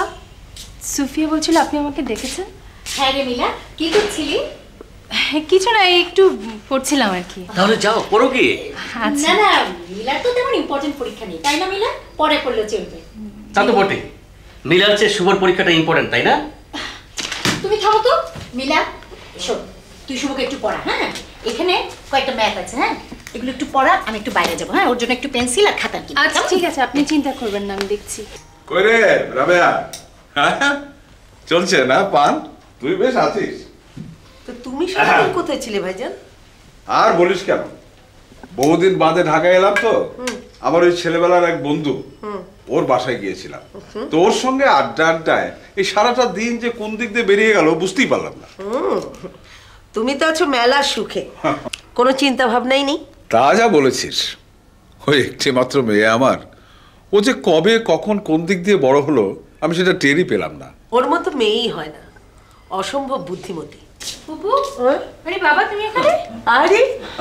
সুফিয়া বলছিল আপনি আমাকে দেখেছেন হ্যাঁ রে মিলা কি করছিলি? কিছু না একটু পড়ছিলাম আর কি। তাহলে যাও পড়ো কি আচ্ছা। না না মিলার তো তেমন ইম্পর্টেন্ট পরীক্ষা নেই। তাই না মিলা? পরে পড়লে চলবে। তা তো বটে মিলার চেয়ে শুভর পরীক্ষাটা ইম্পর্টেন্ট তাই না? তুমি থামো তো। মিলা শোন তুই শুভকে একটু পড়া হ্যাঁ? এখানে কয়েকটা ম্যাথ আছে হ্যাঁ? এগুলো একটু পড়া আমি একটু বাইরে যাব হ্যাঁ? ওর জন্য একটু পেন্সিল আর খাতা কিনবো আচ্ছা ঠিক আছে আপনি চিন্তা করবেন না আমি দেখছি। কই রে রাবেয়া? হ্যাঁ? চলছে না পান? তুই বেশ আছিস। তো তুমি সারাদিন কোথায় ছিলে ভাইজান? আর বলিস কেন? বহুদিন বাদে ঢাকায় এলাম তো। আমার ওই ছেলেবেলার এক বন্ধু ওর বাসায় গিয়েছিলাম। তো ওর সঙ্গে আড্ডা আড্ডায় এই সারাটা দিন যে কোন দিক দিয়ে বেরিয়ে গেল বুঝতেই পারলাম না। তুমি তো আছো মেলার সুখে। কোনো চিন্তা ভাবনাই নেই? তা যা বলেছিস। ওই একটি মাত্র মেয়ে আমার। ও যে কবে কখন কোন দিক দিয়ে বড় হলো আমি সেটা টেরই পেলাম না। ওর মতো মেয়েই হয় না। অসম্ভব বুদ্ধিমতী। আরে বাবা তুমি এখানে? আরে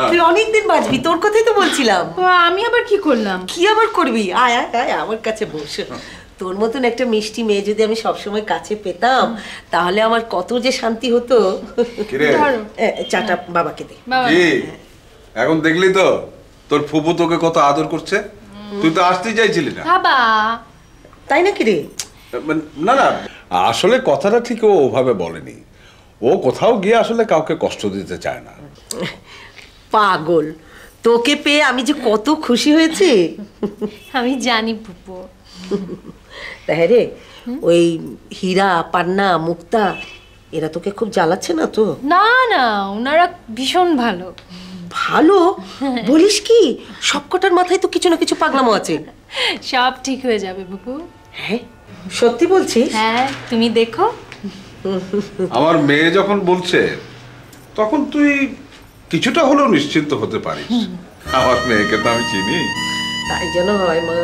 তুই অনেকদিন বাঁচবি তোর কথাই তো বলছিলাম। আমি আবার কি করলাম? কি আবার করবি? আয় আয় আয় আমার কাছে বস। তোর মতন একটা মিষ্টি মেয়ে যদি আমি সবসময় কাছে পেতাম তাহলে আমার কত যে শান্তি হতো? চাটা বাবাকে দে। এখন দেখলি তো? তোর ফুপু তোকে কত আদর করছে? তুই তো আসতেই চাইছিলি না। বাবা। তাই নাকি রে? মানে, না না। আসলে কথাটা ঠিক ওভাবে বলেনি। ও কোথাও গিয়ে আসলে কাউকে কষ্ট দিতে চায় না। পাগল। তোকে পেয়ে আমি যে কত খুশি হয়েছি। আমি জানি বুবু তাই রে ওই হীরা পান্না মুক্তা এরা তোকে খুব জ্বালাচ্ছে না তো? না না ওনারা ভীষণ ভালো। ভালো? বলিস কি সবকটার মাথায় তো কিছু না কিছু পাগলামো আছে। সব ঠিক হয়ে যাবে বুবু হ্যাঁ সত্যি বলছিস? হ্যাঁ তুমি দেখো। আমার মেয়ে যখন বলছে তখন তুই কিছুটা হলেও নিশ্চিন্ত হতে পারিস। আমার মেয়েকে তো আমি চিনি। তাই যেন হয় মা।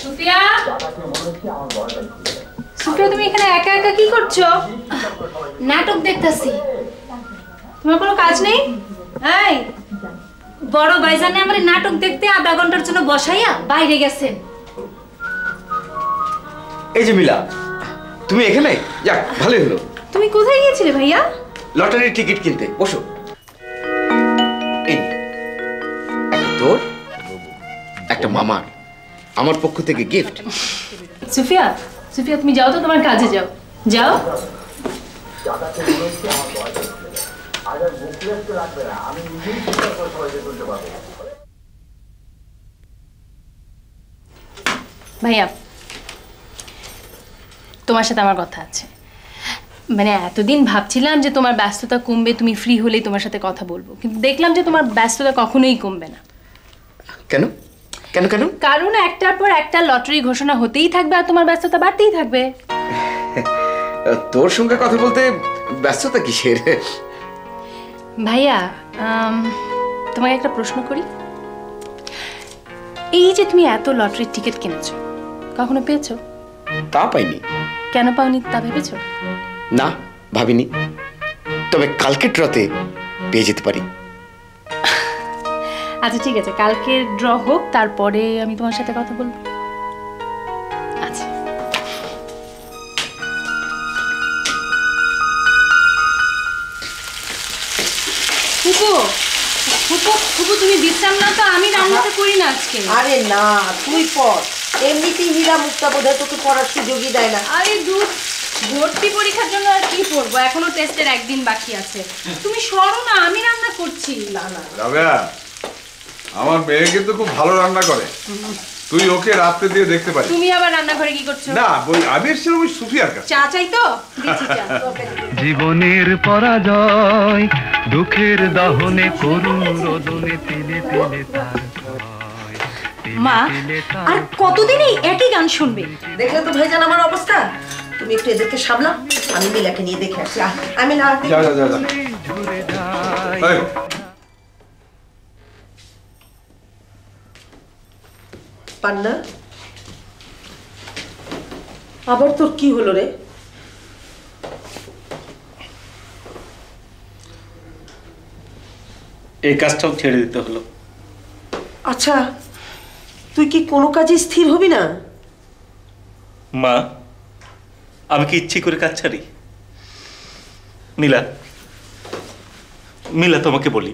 সুফিয়া সুফিয়া তুমি এখানে একা একা কি করছ? নাটক দেখতাছি। তোমার কোনো কাজ নেই? এই বড় ভাইজানে আমার নাটক দেখতে আধা ঘণ্টার জন্য বসাইয়া বাইরে গেছেন এই যে মিলা তুমি এখানে? যাক ভালোই হলো। তুমি কোথায় গিয়েছিলে ভাইয়া? লটারির টিকিট কিনতে বসো। এই একটা তোর একটা মামার আমার পক্ষ থেকে গিফট সুফিয়া সুফিয়া তুমি যাও তো তোমার কাজে যাও। যাও। ভাইয়া তোমার সাথে আমার কথা আছে। মানে এতদিন ভাবছিলাম যে তোমার ব্যস্ততা কমবে তুমি ফ্রি হলেই তোমার সাথে কথা বলব। কিন্তু দেখলাম যে তোমার ব্যস্ততা কখনোই কমবে না। কেন? কেন কেন? কারণ একটার পর একটা লটারি ঘোষণা হতেই থাকবে আর তোমার ব্যস্ততা বাড়তেই থাকবে। তোর সঙ্গে কথা বলতে ব্যস্ততা কিসের? ভাইয়া তোমাকে একটা প্রশ্ন করি। এই যে তুমি এত লটারির টিকিট কিনেছো কখনো পেয়েছ? তা পাইনি। কেন পাওনি তা ভেবেছো? না ভাবিনি। তবে কালকে ড্রতে পেয়ে যেতে পারি। আচ্ছা ঠিক আছে। কালকে ড্র হোক তারপরে আমি তোমার সাথে কথা বলব। ফুপু ফুপু ফুপু তুমি বিশ্রাম না তো আমি রান্নাটা করি না আজকে। আরে না তুই পড় এমনিতেই হীরা মুক্তা বোধ তোকে পড়ার সুযোগই দেয় না। আরে দুধ ভর্তি পরীক্ষার জন্য আর কি পড়ব? এখনও টেস্টের একদিন বাকি আছে। তুমি সরো না আমি রান্না করছি। না না রাবেয়া আমার মেয়ে কিন্তু খুব ভালো রান্না করে। তুই ওকে রাত্রে দিয়ে দেখতে পারিস। তুমি আবার রান্নাঘরে কি করছ? না বই আমি এসেছিলাম ওই সুফিয়ার কাছে। চা চাই তো? জীবনের পরাজয় দুঃখের দহনে করুণ রোদনে তিলে তিলে তার মা আর কতদিন এই একই গান শুনবে? দেখলে তো ভাইজান আমার অবস্থা। তুমি একটু এদেরকে সামলাও আমি মিলাকে নিয়ে দেখে আসি। আমি না যা যা যা যা এই, পান্না আবার তোর কি হলো রে? এই কাজটাও ছেড়ে দিতে হলো। আচ্ছা তুই কি কোনো কাজে স্থির হবি না? মা আমি কি ইচ্ছে করে কাজ ছাড়ি? মিলা মিলা তোমাকে বলি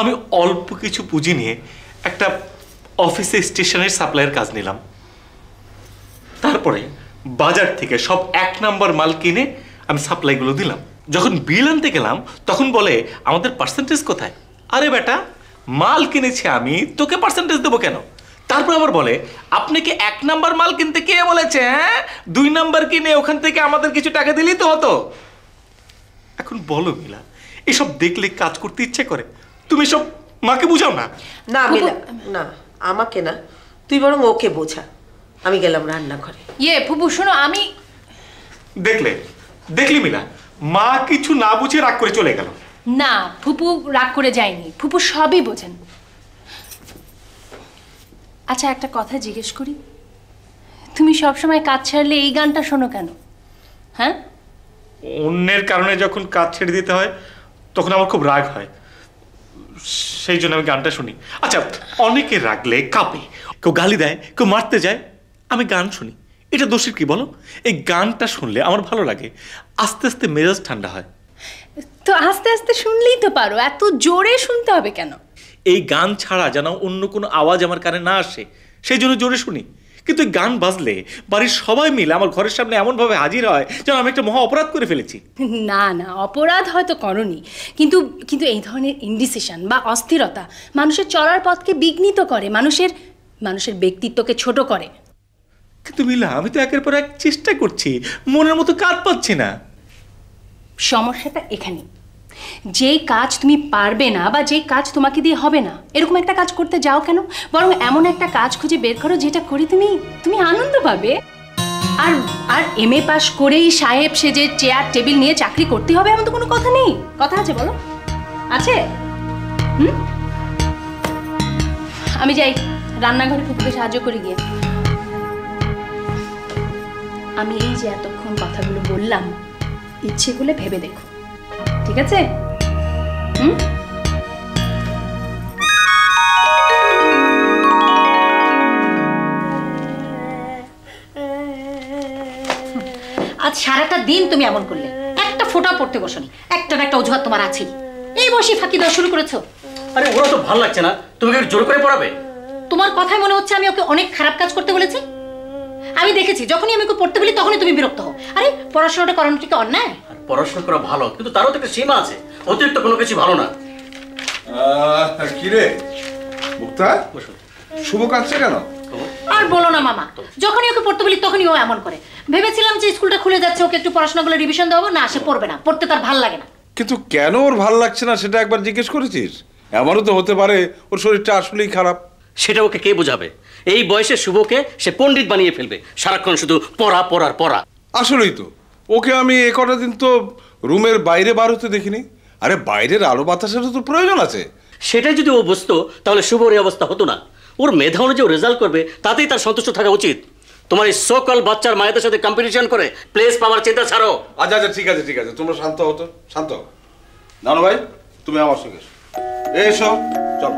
আমি অল্প কিছু পুঁজি নিয়ে একটা অফিসে স্টেশনের সাপ্লাইয়ের কাজ নিলাম। তারপরে বাজার থেকে সব এক নাম্বার মাল কিনে আমি সাপ্লাইগুলো দিলাম। যখন বিল আনতে গেলাম তখন বলে আমাদের পার্সেন্টেজ কোথায়? আরে বেটা মাল কিনেছি আমি তোকে পার্সেন্টেজ দেবো কেন? তারপর আবার বলে আপনাকে এক নাম্বার মাল কিনতে কে বলেছে হ্যাঁ? দুই নাম্বার কিনে ওখান থেকে আমাদের কিছু টাকা দিলেই তো হতো। এখন বলো মিলা এসব দেখলে কাজ করতে ইচ্ছে করে? তুমি সব মাকে বুঝাও না? না মিলা না। আমাকে না তুই বরং ওকে বোঝা। আমি গেলাম রান্নাঘরে। ইয়ে ফুপু শোনো আমি দেখলে দেখলি মিলা মা কিছু না বুঝে রাগ করে চলে গেল। না ফুপু রাগ করে যায়নি। ফুপু সবই বোঝেন। আচ্ছা একটা কথা জিজ্ঞেস করি। তুমি সবসময় কাজ ছাড়লে এই গানটা শোনো কেন? হ্যাঁ? অন্যের কারণে যখন কাজ ছেড়ে দিতে হয় তখন আমার খুব রাগ হয়। সেই জন্য আমি গানটা শুনি। আচ্ছা অনেকে রাগলে কাঁপে। কেউ গালি দেয় কেউ মারতে যায় আমি গান শুনি। এটা দোষের কি বলো? এই গানটা শুনলে আমার ভালো লাগে। আস্তে আস্তে মেজাজ ঠান্ডা হয়। তো আস্তে আস্তে শুনলেই তো পারো। এত জোরে শুনতে হবে কেন? এই গান ছাড়া যেন অন্য কোনো আওয়াজ আমার কানে না আসে সেই জন্য জোরে শুনি। কিন্তু গান বাজলে বাড়ির সবাই মিলে আমার ঘরের সামনে এমনভাবে হাজির হয় যেন আমি একটা মহা অপরাধ করে ফেলেছি। না না অপরাধ হয়তো করনি। কিন্তু কিন্তু এই ধরনের ইনডিসিশন বা অস্থিরতা মানুষের চলার পথকে বিঘ্নিত করে মানুষের মানুষের ব্যক্তিত্বকে ছোট করে। কিন্তু মিলা আমি তো একের পর এক চেষ্টা করছি মনের মতো কাজ পাচ্ছি না। সমস্যাটা এখানে যেই কাজ তুমি পারবে না বা যেই কাজ তোমাকে দিয়ে হবে না, এরকম একটা কাজ করতে যাও কেন? বরং এমন একটা কাজ খুঁজে বের করো যেটা করে তুমি তুমি আনন্দ পাবে। আর আর এম এ পাশ করেই সাহেব সে যে চেয়ার টেবিল নিয়ে চাকরি করতে হবে এমন তো কোনো কথা নেই। কথা আছে বলো। আছে? হুম? আমি যাই, রান্নাঘরে ফুপুকে সাহায্য করে গিয়ে। আমি এই যে এতক্ষণ কথাগুলো বললাম, ইচ্ছে করলে ভেবে দেখো। ঠিক আছে? হুম? আজ সারাটা দিন তুমি এমন করলে। একটা ফোঁটা পড়তে বসনি। একটা না একটা অজুহাত তোমার আছেই। এই বসে ফাঁকি দেওয়া শুরু করেছ। আরে ওরা তো ভালো লাগছে না। তুমি জোর করে পড়াবে? তোমার কথায় মনে হচ্ছে আমি ওকে অনেক খারাপ কাজ করতে বলেছি? আমি দেখেছি যখনই আমি ওকে পড়তে বলি তখনই তুমি বিরক্ত হও। আরে পড়াশোনাটা করানো কি অন্যায়? পড়াশোনা করা ভালো কিন্তু তারও তো একটা সীমা আছে। অতিরিক্ত কোনো কিছু ভালো না। কিরে? মুক্তা? শুভ কাঁদছে কেন? আর বলো না মামা। যখনই ওকে পড়তে বলি তখনই ও এমন করে। ভেবেছিলাম যে স্কুলটা খুলে যাচ্ছে ওকে একটু পড়াশোনাগুলো রিভিশন দেবো না সে পড়বে না। পড়তে তার ভালো লাগে না। কিন্তু কেন ওর ভালো লাগছে না সেটা একবার জিজ্ঞেস করেছিস? এমনও তো হতে পারে ওর শরীরটা আসলেই খারাপ। সেটা ওকে কে বোঝাবে? এই বয়সে শুভকে সে পণ্ডিত বানিয়ে ফেলবে। সারাক্ষণ শুধু পড়া পড়ার পড়া। আসলেই তো। ওকে আমি এ কটা দিন তো রুমের বাইরে বার হতে দেখিনি। আরে বাইরের আলো বাতাসেরও তো প্রয়োজন আছে। সেটাই যদি ও বুঝতো তাহলে শুভর এই অবস্থা হতো না। ওর মেধা অনুযায়ী রেজাল্ট করবে তাতেই তার সন্তুষ্ট থাকা উচিত। তোমার এই সকল বাচ্চার মায়েদের সাথে কম্পিটিশন করে প্লেস পাওয়ার চিন্তা ছাড়ো। আচ্ছা আচ্ছা ঠিক আছে ঠিক আছে। তোমরা শান্ত হতো শান্ত। নানু ভাই তুমি আমার সঙ্গে এসো। এসো চল।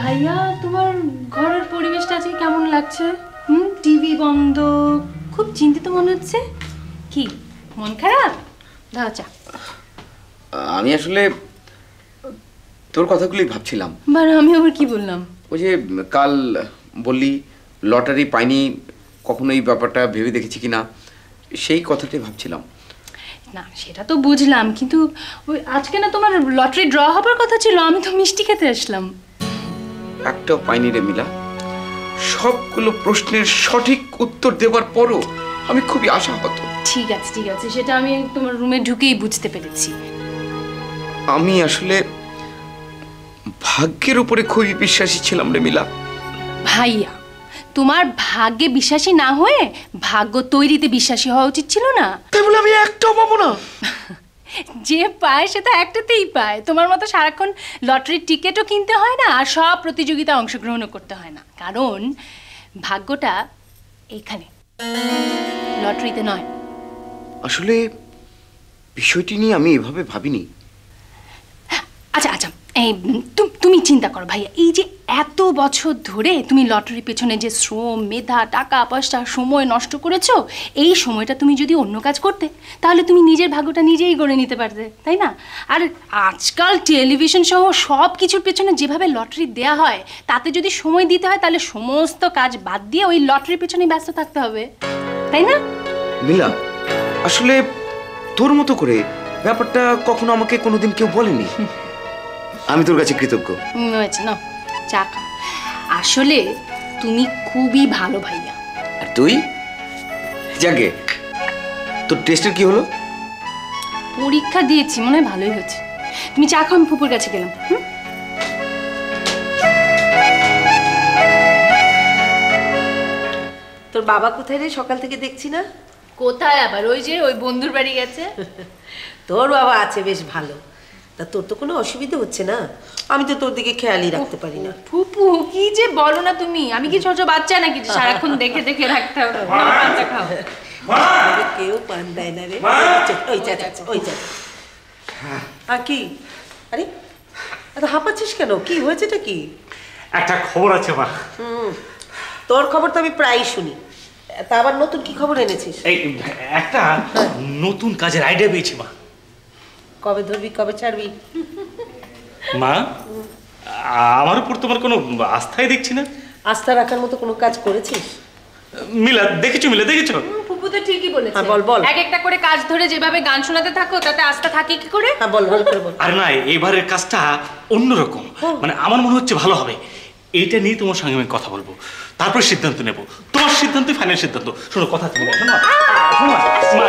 ভাইয়া তোমার ঘরের পরিবেশটা আজকে কেমন লাগছে? হুম টিভি বন্ধ খুব চিন্তিত মনে হচ্ছে? কি মন খারাপ? দাও চা। আমি আসলে তোর কথাগুলোই ভাবছিলাম। বার আমি আবার কি বললাম? ওই যে কাল বললি লটারি পাইনি কখনো এই ব্যাপারটা ভেবে দেখেছি কিনা সেই কথাটাই ভাবছিলাম। না সেটা তো বুঝলাম কিন্তু ওই আজকে না তোমার লটারি ড্র হবার কথা ছিল আমি তো মিষ্টি খেতে আসলাম। একটাও পাইনি রে মিলা। সবগুলো প্রশ্নের সঠিক উত্তর দেওয়ার পরও আমি খুবই আশাহত। ঠিক আছে ঠিক আছে সেটা আমি তোমার রুমে ঢুকেই বুঝতে পেরেছি। আমি আসলে ভাগ্যের উপরে খুবই বিশ্বাসী ছিলাম রে মিলা। ভাইয়া তোমার ভাগ্যে বিশ্বাসী না হয়ে ভাগ্য তৈরিতে বিশ্বাসী হওয়া উচিত ছিল না? তাই বলে আমি একটাও পাবো না। যে পায় সে তো একটাতেই পায়। তোমার মতো সারাক্ষণ লটারির টিকিটও কিনতে হয় না আর সব প্রতিযোগিতায় অংশগ্রহণও করতে হয় না। কারণ ভাগ্যটা এখানে। লটারিতে নয়। আসলে বিষয়টি নিয়ে আমি এভাবে ভাবিনি। আচ্ছা আচ্ছা এই, তুমি চিন্তা করো ভাইয়া, এই যে এত বছর ধরে তুমি লটারির পেছনে যে শ্রম, মেধা, টাকা, পয়সা, সময় নষ্ট করেছ, এই সময়টা তুমি যদি অন্য কাজ করতে, তাহলে তুমি নিজের ভাগ্যটা নিজেই গড়ে নিতে পারতে, তাই না? আর আজকাল টেলিভিশন সহ সব কিছুর পেছনে যেভাবে লটারি দেয়া হয়, তাতে যদি সময় দিতে হয়, তাহলে সমস্ত কাজ বাদ দিয়ে ওই লটারির পেছনে ব্যস্ত থাকতে হবে, তাই না? মিলা, আসলে তোর মতো করে ব্যাপারটা কখনো আমাকে কোনোদিন কেউ বলেনি? আমি তোর কাছে কৃতজ্ঞ। হয়েছে না চা। আসলে তুমি খুবই ভালো ভাইয়া। আর তুই? যাকে তোর টেস্টের কি হলো? পরীক্ষা দিয়েছি মনে হয় ভালোই হয়েছে। তুমি চা খাও আমি ফুপুর কাছে গেলাম হুম? তোর বাবা কোথায় রে? সকাল থেকে দেখছি না? কোথায় আবার? ওই যে ওই বন্ধুর বাড়ি গেছে। তোর বাবা আছে বেশ ভালো। তা তোর তো কোনো অসুবিধা হচ্ছে না। আমি তো তোর দিকে খেয়ালই রাখতে পারি না। ফুপু কি যে বলো না তুমি? আমি কি ছোট বাচ্চা নাকি? যে সারাক্ষণ দেখে দেখে রাখতে হবে। খাও। কেউ পান দেয় না রে। ওই যা ওই যা আর কি? আরে এত হাঁপাচ্ছিস কেন? কি হয়েছেটা কি? একটা খবর আছে মা হুম। তোর খবর তো আমি প্রায়ই শুনি। তা আবার নতুন কি খবর এনেছিস? এই একটা নতুন কাজের আইডিয়া পেয়েছি মা। কবে ধরবি কবে ছাড়বি? মা আমার উপর তোমার কোনো আস্থাই দেখছি না। আস্থা রাখার মতো কোনো কাজ করেছিস? মিলা দেখেছ মিলা দেখেছ? ফুপু তো ঠিকই বলেছে। হ্যাঁ, বল, বল। এক একটা করে কাজ ধরে যেভাবে গান শোনাতে থাকো তাতে আস্থা থাকে কি করে? হ্যাঁ বল ভালো করে বল। আর না এবারের কাজটা অন্যরকম। মানে আমার মনে হচ্ছে ভালো হবে। এইটা নিয়ে তোমার সঙ্গে আমি কথা বলব। তারপর সিদ্ধান্ত নেব। তোমার সিদ্ধান্তই ফাইনাল সিদ্ধান্ত। শোনো কথা তুমি শোনো শোনো,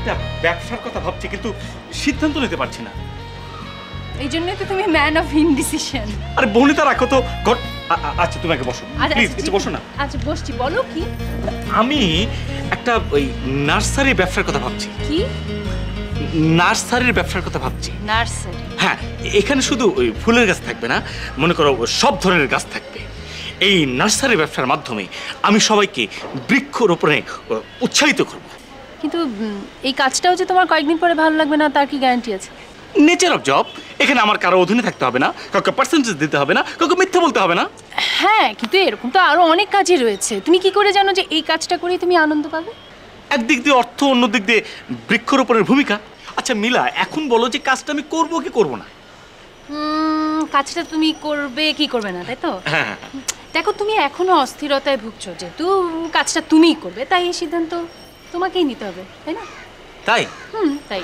একটা ব্যবসার কথা ভাবছি কিন্তু সিদ্ধান্ত নিতে পারছি না। এই জন্যই তো তুমি ম্যান অফ ইনডিসিশন আরে বনিতা রাখো তো। ঘট আ- আচ্ছা তুমি আগে বসো। আচ্ছা প্লিজ আচ্ছা, একটু বসো না। আচ্ছা বসছি বলো কি? আমি একটা ওই নার্সারি ব্যবসার কথা ভাবছি। কি? নার্সারির ব্যবসার কথা ভাবছি। নার্সারি? হ্যাঁ এখানে শুধু ওই ফুলের গাছ থাকবে না মনে করো সব ধরনের গাছ থাকবে। এই নার্সারি ব্যবসার মাধ্যমে আমি সবাইকে বৃক্ষরোপণে উৎসাহিত করব। কিন্তু এই কাজটাও যে তোমার কয়েকদিন পরে ভালো লাগবে না তার কি গ্যারান্টি আছে? নেচার অফ জব এখানে আমার কারও অধীনে থাকতে হবে না কাউকে পার্সেন্টেজ দিতে হবে না কাউকে মিথ্যে বলতে হবে না। হ্যাঁ কিন্তু এরকম তো আরও অনেক কাজই রয়েছে। তুমি কি করে জানো যে এই কাজটা করেই তুমি আনন্দ পাবে? একদিক দিয়ে অর্থ অন্য দিক দিয়ে বৃক্ষরোপণের ভূমিকা। আচ্ছা মিলা এখন বলো যে কাজটা আমি করব কি করব না? কাজটা তুমি করবে কি করবে না তাই তো? হ্যাঁ হ্যাঁ। দেখো তুমি এখনও অস্থিরতায় ভুগছো। যেহেতু কাজটা তুমিই করবে তাই এই সিদ্ধান্ত তোমাকেই নিতে হবে তাই না? তাই? হুম তাই।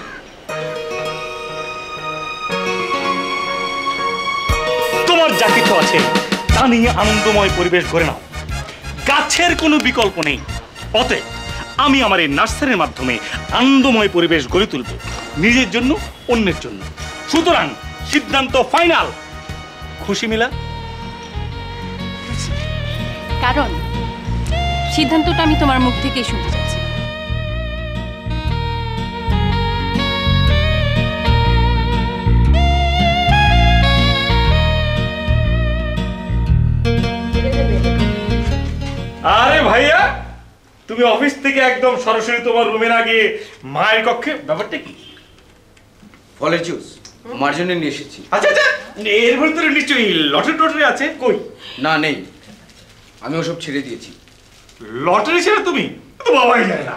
তোমার যা কিছু আছে তা নিয়ে আনন্দময় পরিবেশ গড়ে নাও। গাছের কোনো বিকল্প নেই। অতএব আমি আমার এই নার্সারির মাধ্যমে আনন্দময় পরিবেশ গড়ে তুলব নিজের জন্য অন্যের জন্য। সুতরাং সিদ্ধান্ত ফাইনাল। খুশি মিলা? কারণ সিদ্ধান্তটা আমি তোমার মুখ থেকেই শুনতে চাচ্ছি আরে ভাইয়া তুমি অফিস থেকে একদম সরাসরি তোমার রুমে না গিয়ে মায়ের কক্ষে ব্যাপারটা কি? ফলের জুস মার জন্য নিয়ে এসেছি। আচ্ছা আচ্ছা এর ভিতরে নিশ্চয়ই লটারি টটারি আছে? কই? না নেই। আমি ওসব ছেড়ে দিয়েছি। লটারি ছেড়ে তুমি? তো বাবাই যায় না।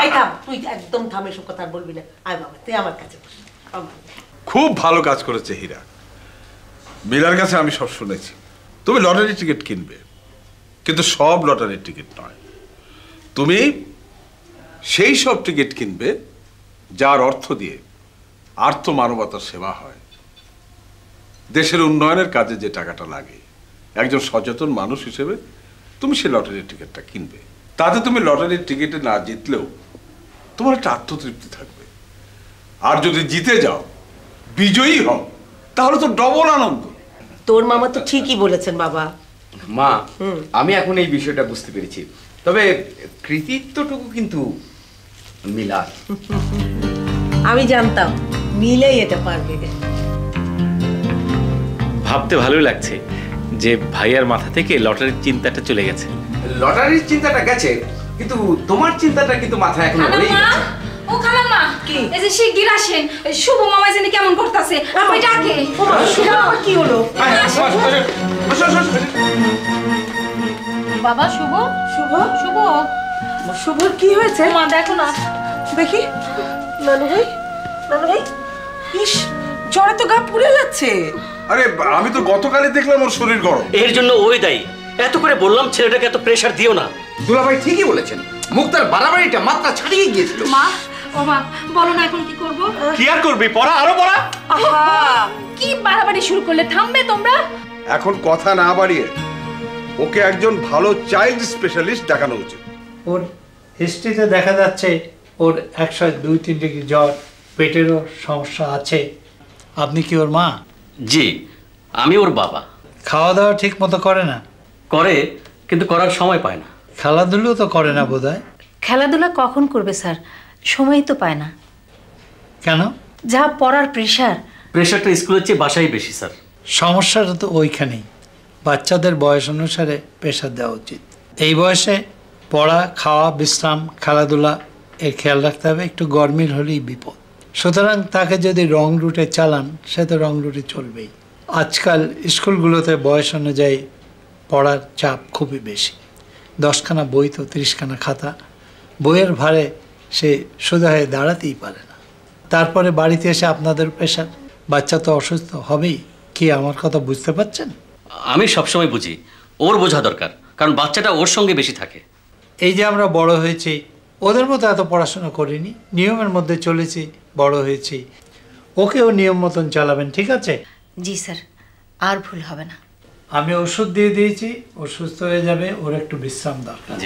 আই থাম তুই একদম থাম এসব কথা বলবি না। আয় বাবা তুই আমার কাছে বস। খুব ভালো কাজ করেছে হীরা। মিলার কাছে আমি সব শুনেছি। তুমি লটারি টিকিট কিনবে। কিন্তু সব লটারির টিকিট নয়। তুমি সেই সব টিকিট কিনবে, যার অর্থ দিয়ে আর্থ মানবতার সেবা হয়। দেশের উন্নয়নের কাজে যে টাকাটা লাগে। একজন সচেতন মানুষ হিসেবে তুমি সেই লটারির টিকিটটা কিনবে। তাতে তুমি লটারির টিকিটে না জিতলেও তোমার একটা আত্মতৃপ্তি থাকবে। আর যদি জিতে যাও, বিজয়ী হও, তাহলে তো ডবল আনন্দ। তোর মামা তো ঠিকই বলেছেন, বাবা। মা আমি এখন এই বিষয়টা বুঝতে পেরেছি। তবে কৃতিত্বটুকু কিন্তু মিলার। আমি জানতাম মিলেই এটা পারবে। ভাবতে ভালোই লাগছে যে ভাইয়ার মাথা থেকে লটারির চিন্তাটা চলে গেছে। লটারির চিন্তাটা গেছে কিন্তু তোমার চিন্তাটা কিন্তু মাথায় এখনও রয়েই গেছে ও খালাম্মা এই যে শিগগির আসেন শুভ মামা জানি কেমন করতেছে? ওই ডাকে কি? হলো? বাবা শুভ? শুভ? শুভ? শুভর কি হয়েছে? মা দেখো না। দেখি। নানু ভাই নানু ভাই। ইস জ্বরে তো গা পুড়ে যাচ্ছে। আরে আমি তো গতকালই দেখলাম ওর শরীর গরম। এর জন্য ওই দায়ী। এত করে বললাম ছেলেটাকে এত প্রেশার দিও না। দুলাভাই ঠিকই বলেছেন। মুক্তার বাড়াবাড়িটা মাত্রা ছাড়িয়ে গিয়েছিল। মা ও বলো না এখন কি করব? কি আর করবি? পড়া আরও পড়া। কি বাড়াবাড়ি শুরু করলে? থামবে তোমরা? এখন কথা না বাড়িয়ে ওকে একজন ভালো চাইল্ড স্পেশালিস্ট দেখানো উচিত। ওর হিস্ট্রিতে দেখা যাচ্ছে ওর একশো দুই তিন ডিগ্রি জ্বর পেটেরও সমস্যা আছে। আপনি কি ওর মা? জি আমি ওর বাবা। খাওয়া দাওয়া ঠিক মতো করে না? করে কিন্তু করার সময় পায় না। খেলাধুলো তো করে না বোধ খেলাধুলা কখন করবে স্যার? সময়ই তো পায় না। কেন? যা পড়ার প্রেশার প্রেশারটা স্কুলের চেয়ে বাসাই বেশি স্যার। সমস্যাটা তো ওইখানেই। বাচ্চাদের বয়স অনুসারে প্রেশার দেওয়া উচিত। এই বয়সে পড়া খাওয়া বিশ্রাম খেলাধুলা এর খেয়াল রাখতে হবে। একটু গরমির হলেই বিপদ। সুতরাং তাকে যদি রং রুটে চালান সে তো রং রুটে চলবেই। আজকাল স্কুলগুলোতে বয়স অনুযায়ী পড়ার চাপ খুবই বেশি। দশখানা বই তো তিরিশখানা খাতা। বইয়ের ভারে সে সোজা হয়ে দাঁড়াতেই পারে না। তারপরে বাড়িতে এসে আপনাদের প্রেশার বাচ্চা তো অসুস্থ হবেই। কি আমার কথা বুঝতে পারছেন? আমি সবসময় বুঝি। ওর বোঝা দরকার কারণ বাচ্চাটা ওর সঙ্গে বেশি থাকে। এই যে আমরা বড় হয়েছি ওদের মতো এত পড়াশোনা করিনি নিয়মের মধ্যে চলেছি বড় হয়েছি। ওকেও নিয়ম মতন চালাবেন ঠিক আছে? জি স্যার আর ভুল হবে না। আমি ওষুধ দিয়ে দিয়েছি ও সুস্থ হয়ে যাবে ওর একটু বিশ্রাম দরকার।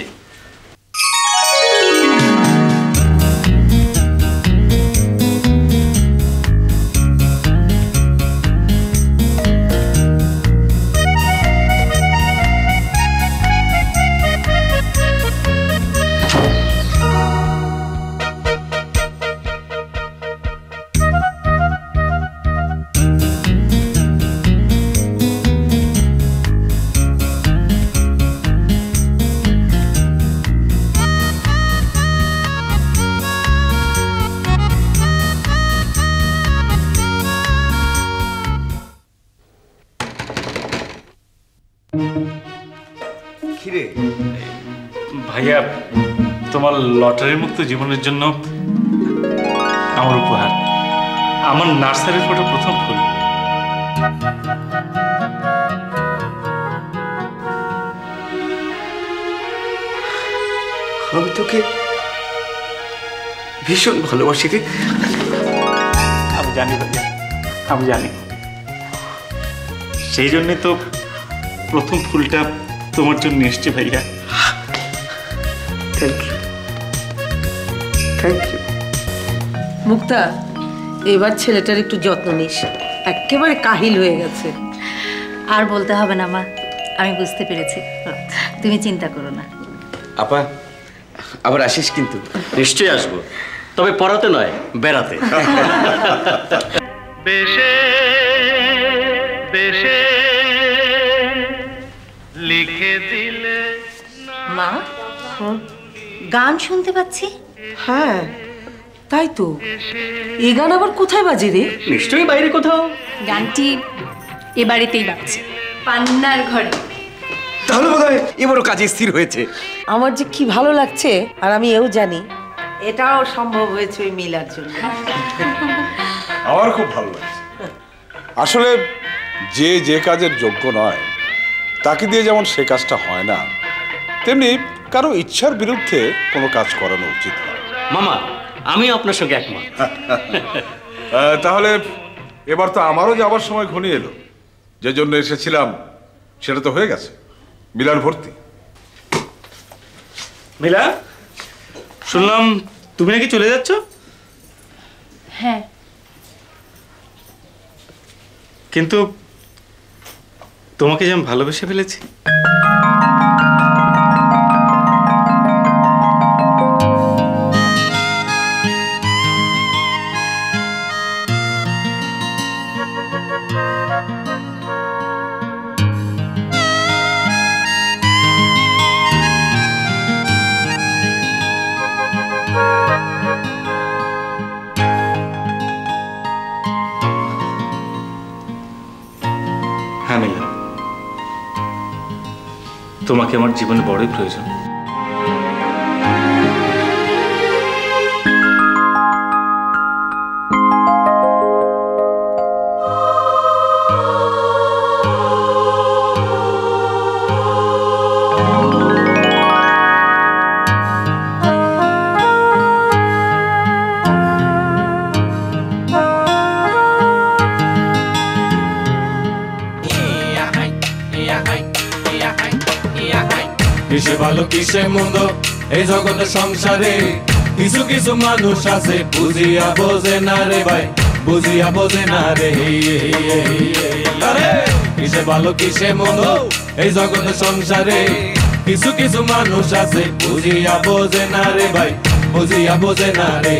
ভাইয়া তোমার লটারি মুক্ত জীবনের জন্য আমার উপহার। আমার নার্সারির ফটো প্রথম ফুল আমি তোকে ভীষণ ভালোবাসি রে। আমি জানি ভাইয়া আমি জানি। সেই জন্যে তো প্রথম ফুলটা তোমার জন্য এসছে ভাইয়া। Thank you thank you Mukta এবার ছেলেটার একটু যত্ন নিস। একেবারে কাহিল হয়ে গেছে। আর বলতে হবে না মা। আমি বুঝতে পেরেছি। তুমি চিন্তা করো না। আপা আবার আসিস কিন্তু। নিশ্চয়ই আসব। তবে পড়াতে নয় বেড়াতে। বেশে বেশে লিখে দিলে মা? গান শুনতে পাচ্ছি? হ্যাঁ তাই তো। এই গান আবার কোথায় বাজে রে? নিশ্চয়ই বাইরে কোথাও। গানটি এ বাড়িতেই বাজছে পান্নার ঘরে। তাহলে বোধ হয় এবারও কাজে স্থির হয়েছে। আমার যে কি ভালো লাগছে আর আমি এও জানি। এটাও সম্ভব হয়েছে ওই মিলার জন্য। আমার খুব ভালো লাগছে। আসলে যে যে কাজের যোগ্য নয় তাকে দিয়ে যেমন সে কাজটা হয় না তেমনি কারও ইচ্ছার বিরুদ্ধে কোনো কাজ করানো উচিত নয় মামা আমি আপনার সঙ্গে একমত। তাহলে এবার তো আমারও যাবার সময় ঘনিয়ে এলো। যে জন্য এসেছিলাম সেটা তো হয়ে গেছে। মিলার ভর্তি। মিলা শুনলাম তুমি নাকি চলে যাচ্ছ? হ্যাঁ। কিন্তু তোমাকে যে আমি ভালোবেসে ফেলেছি? বড়ই প্রয়োজন। জগতে সংসারে কিছু কিছু মানুষ আছে বুঝিয়া বোঝে না রে ভাই বুঝিয়া বোঝে না রে কিসে ভালো কিসে মন্দ এই জগতে সংসারে কিছু কিছু মানুষ আছে বুঝিয়া বোঝে না রে ভাই বুঝিয়া বোঝে না রে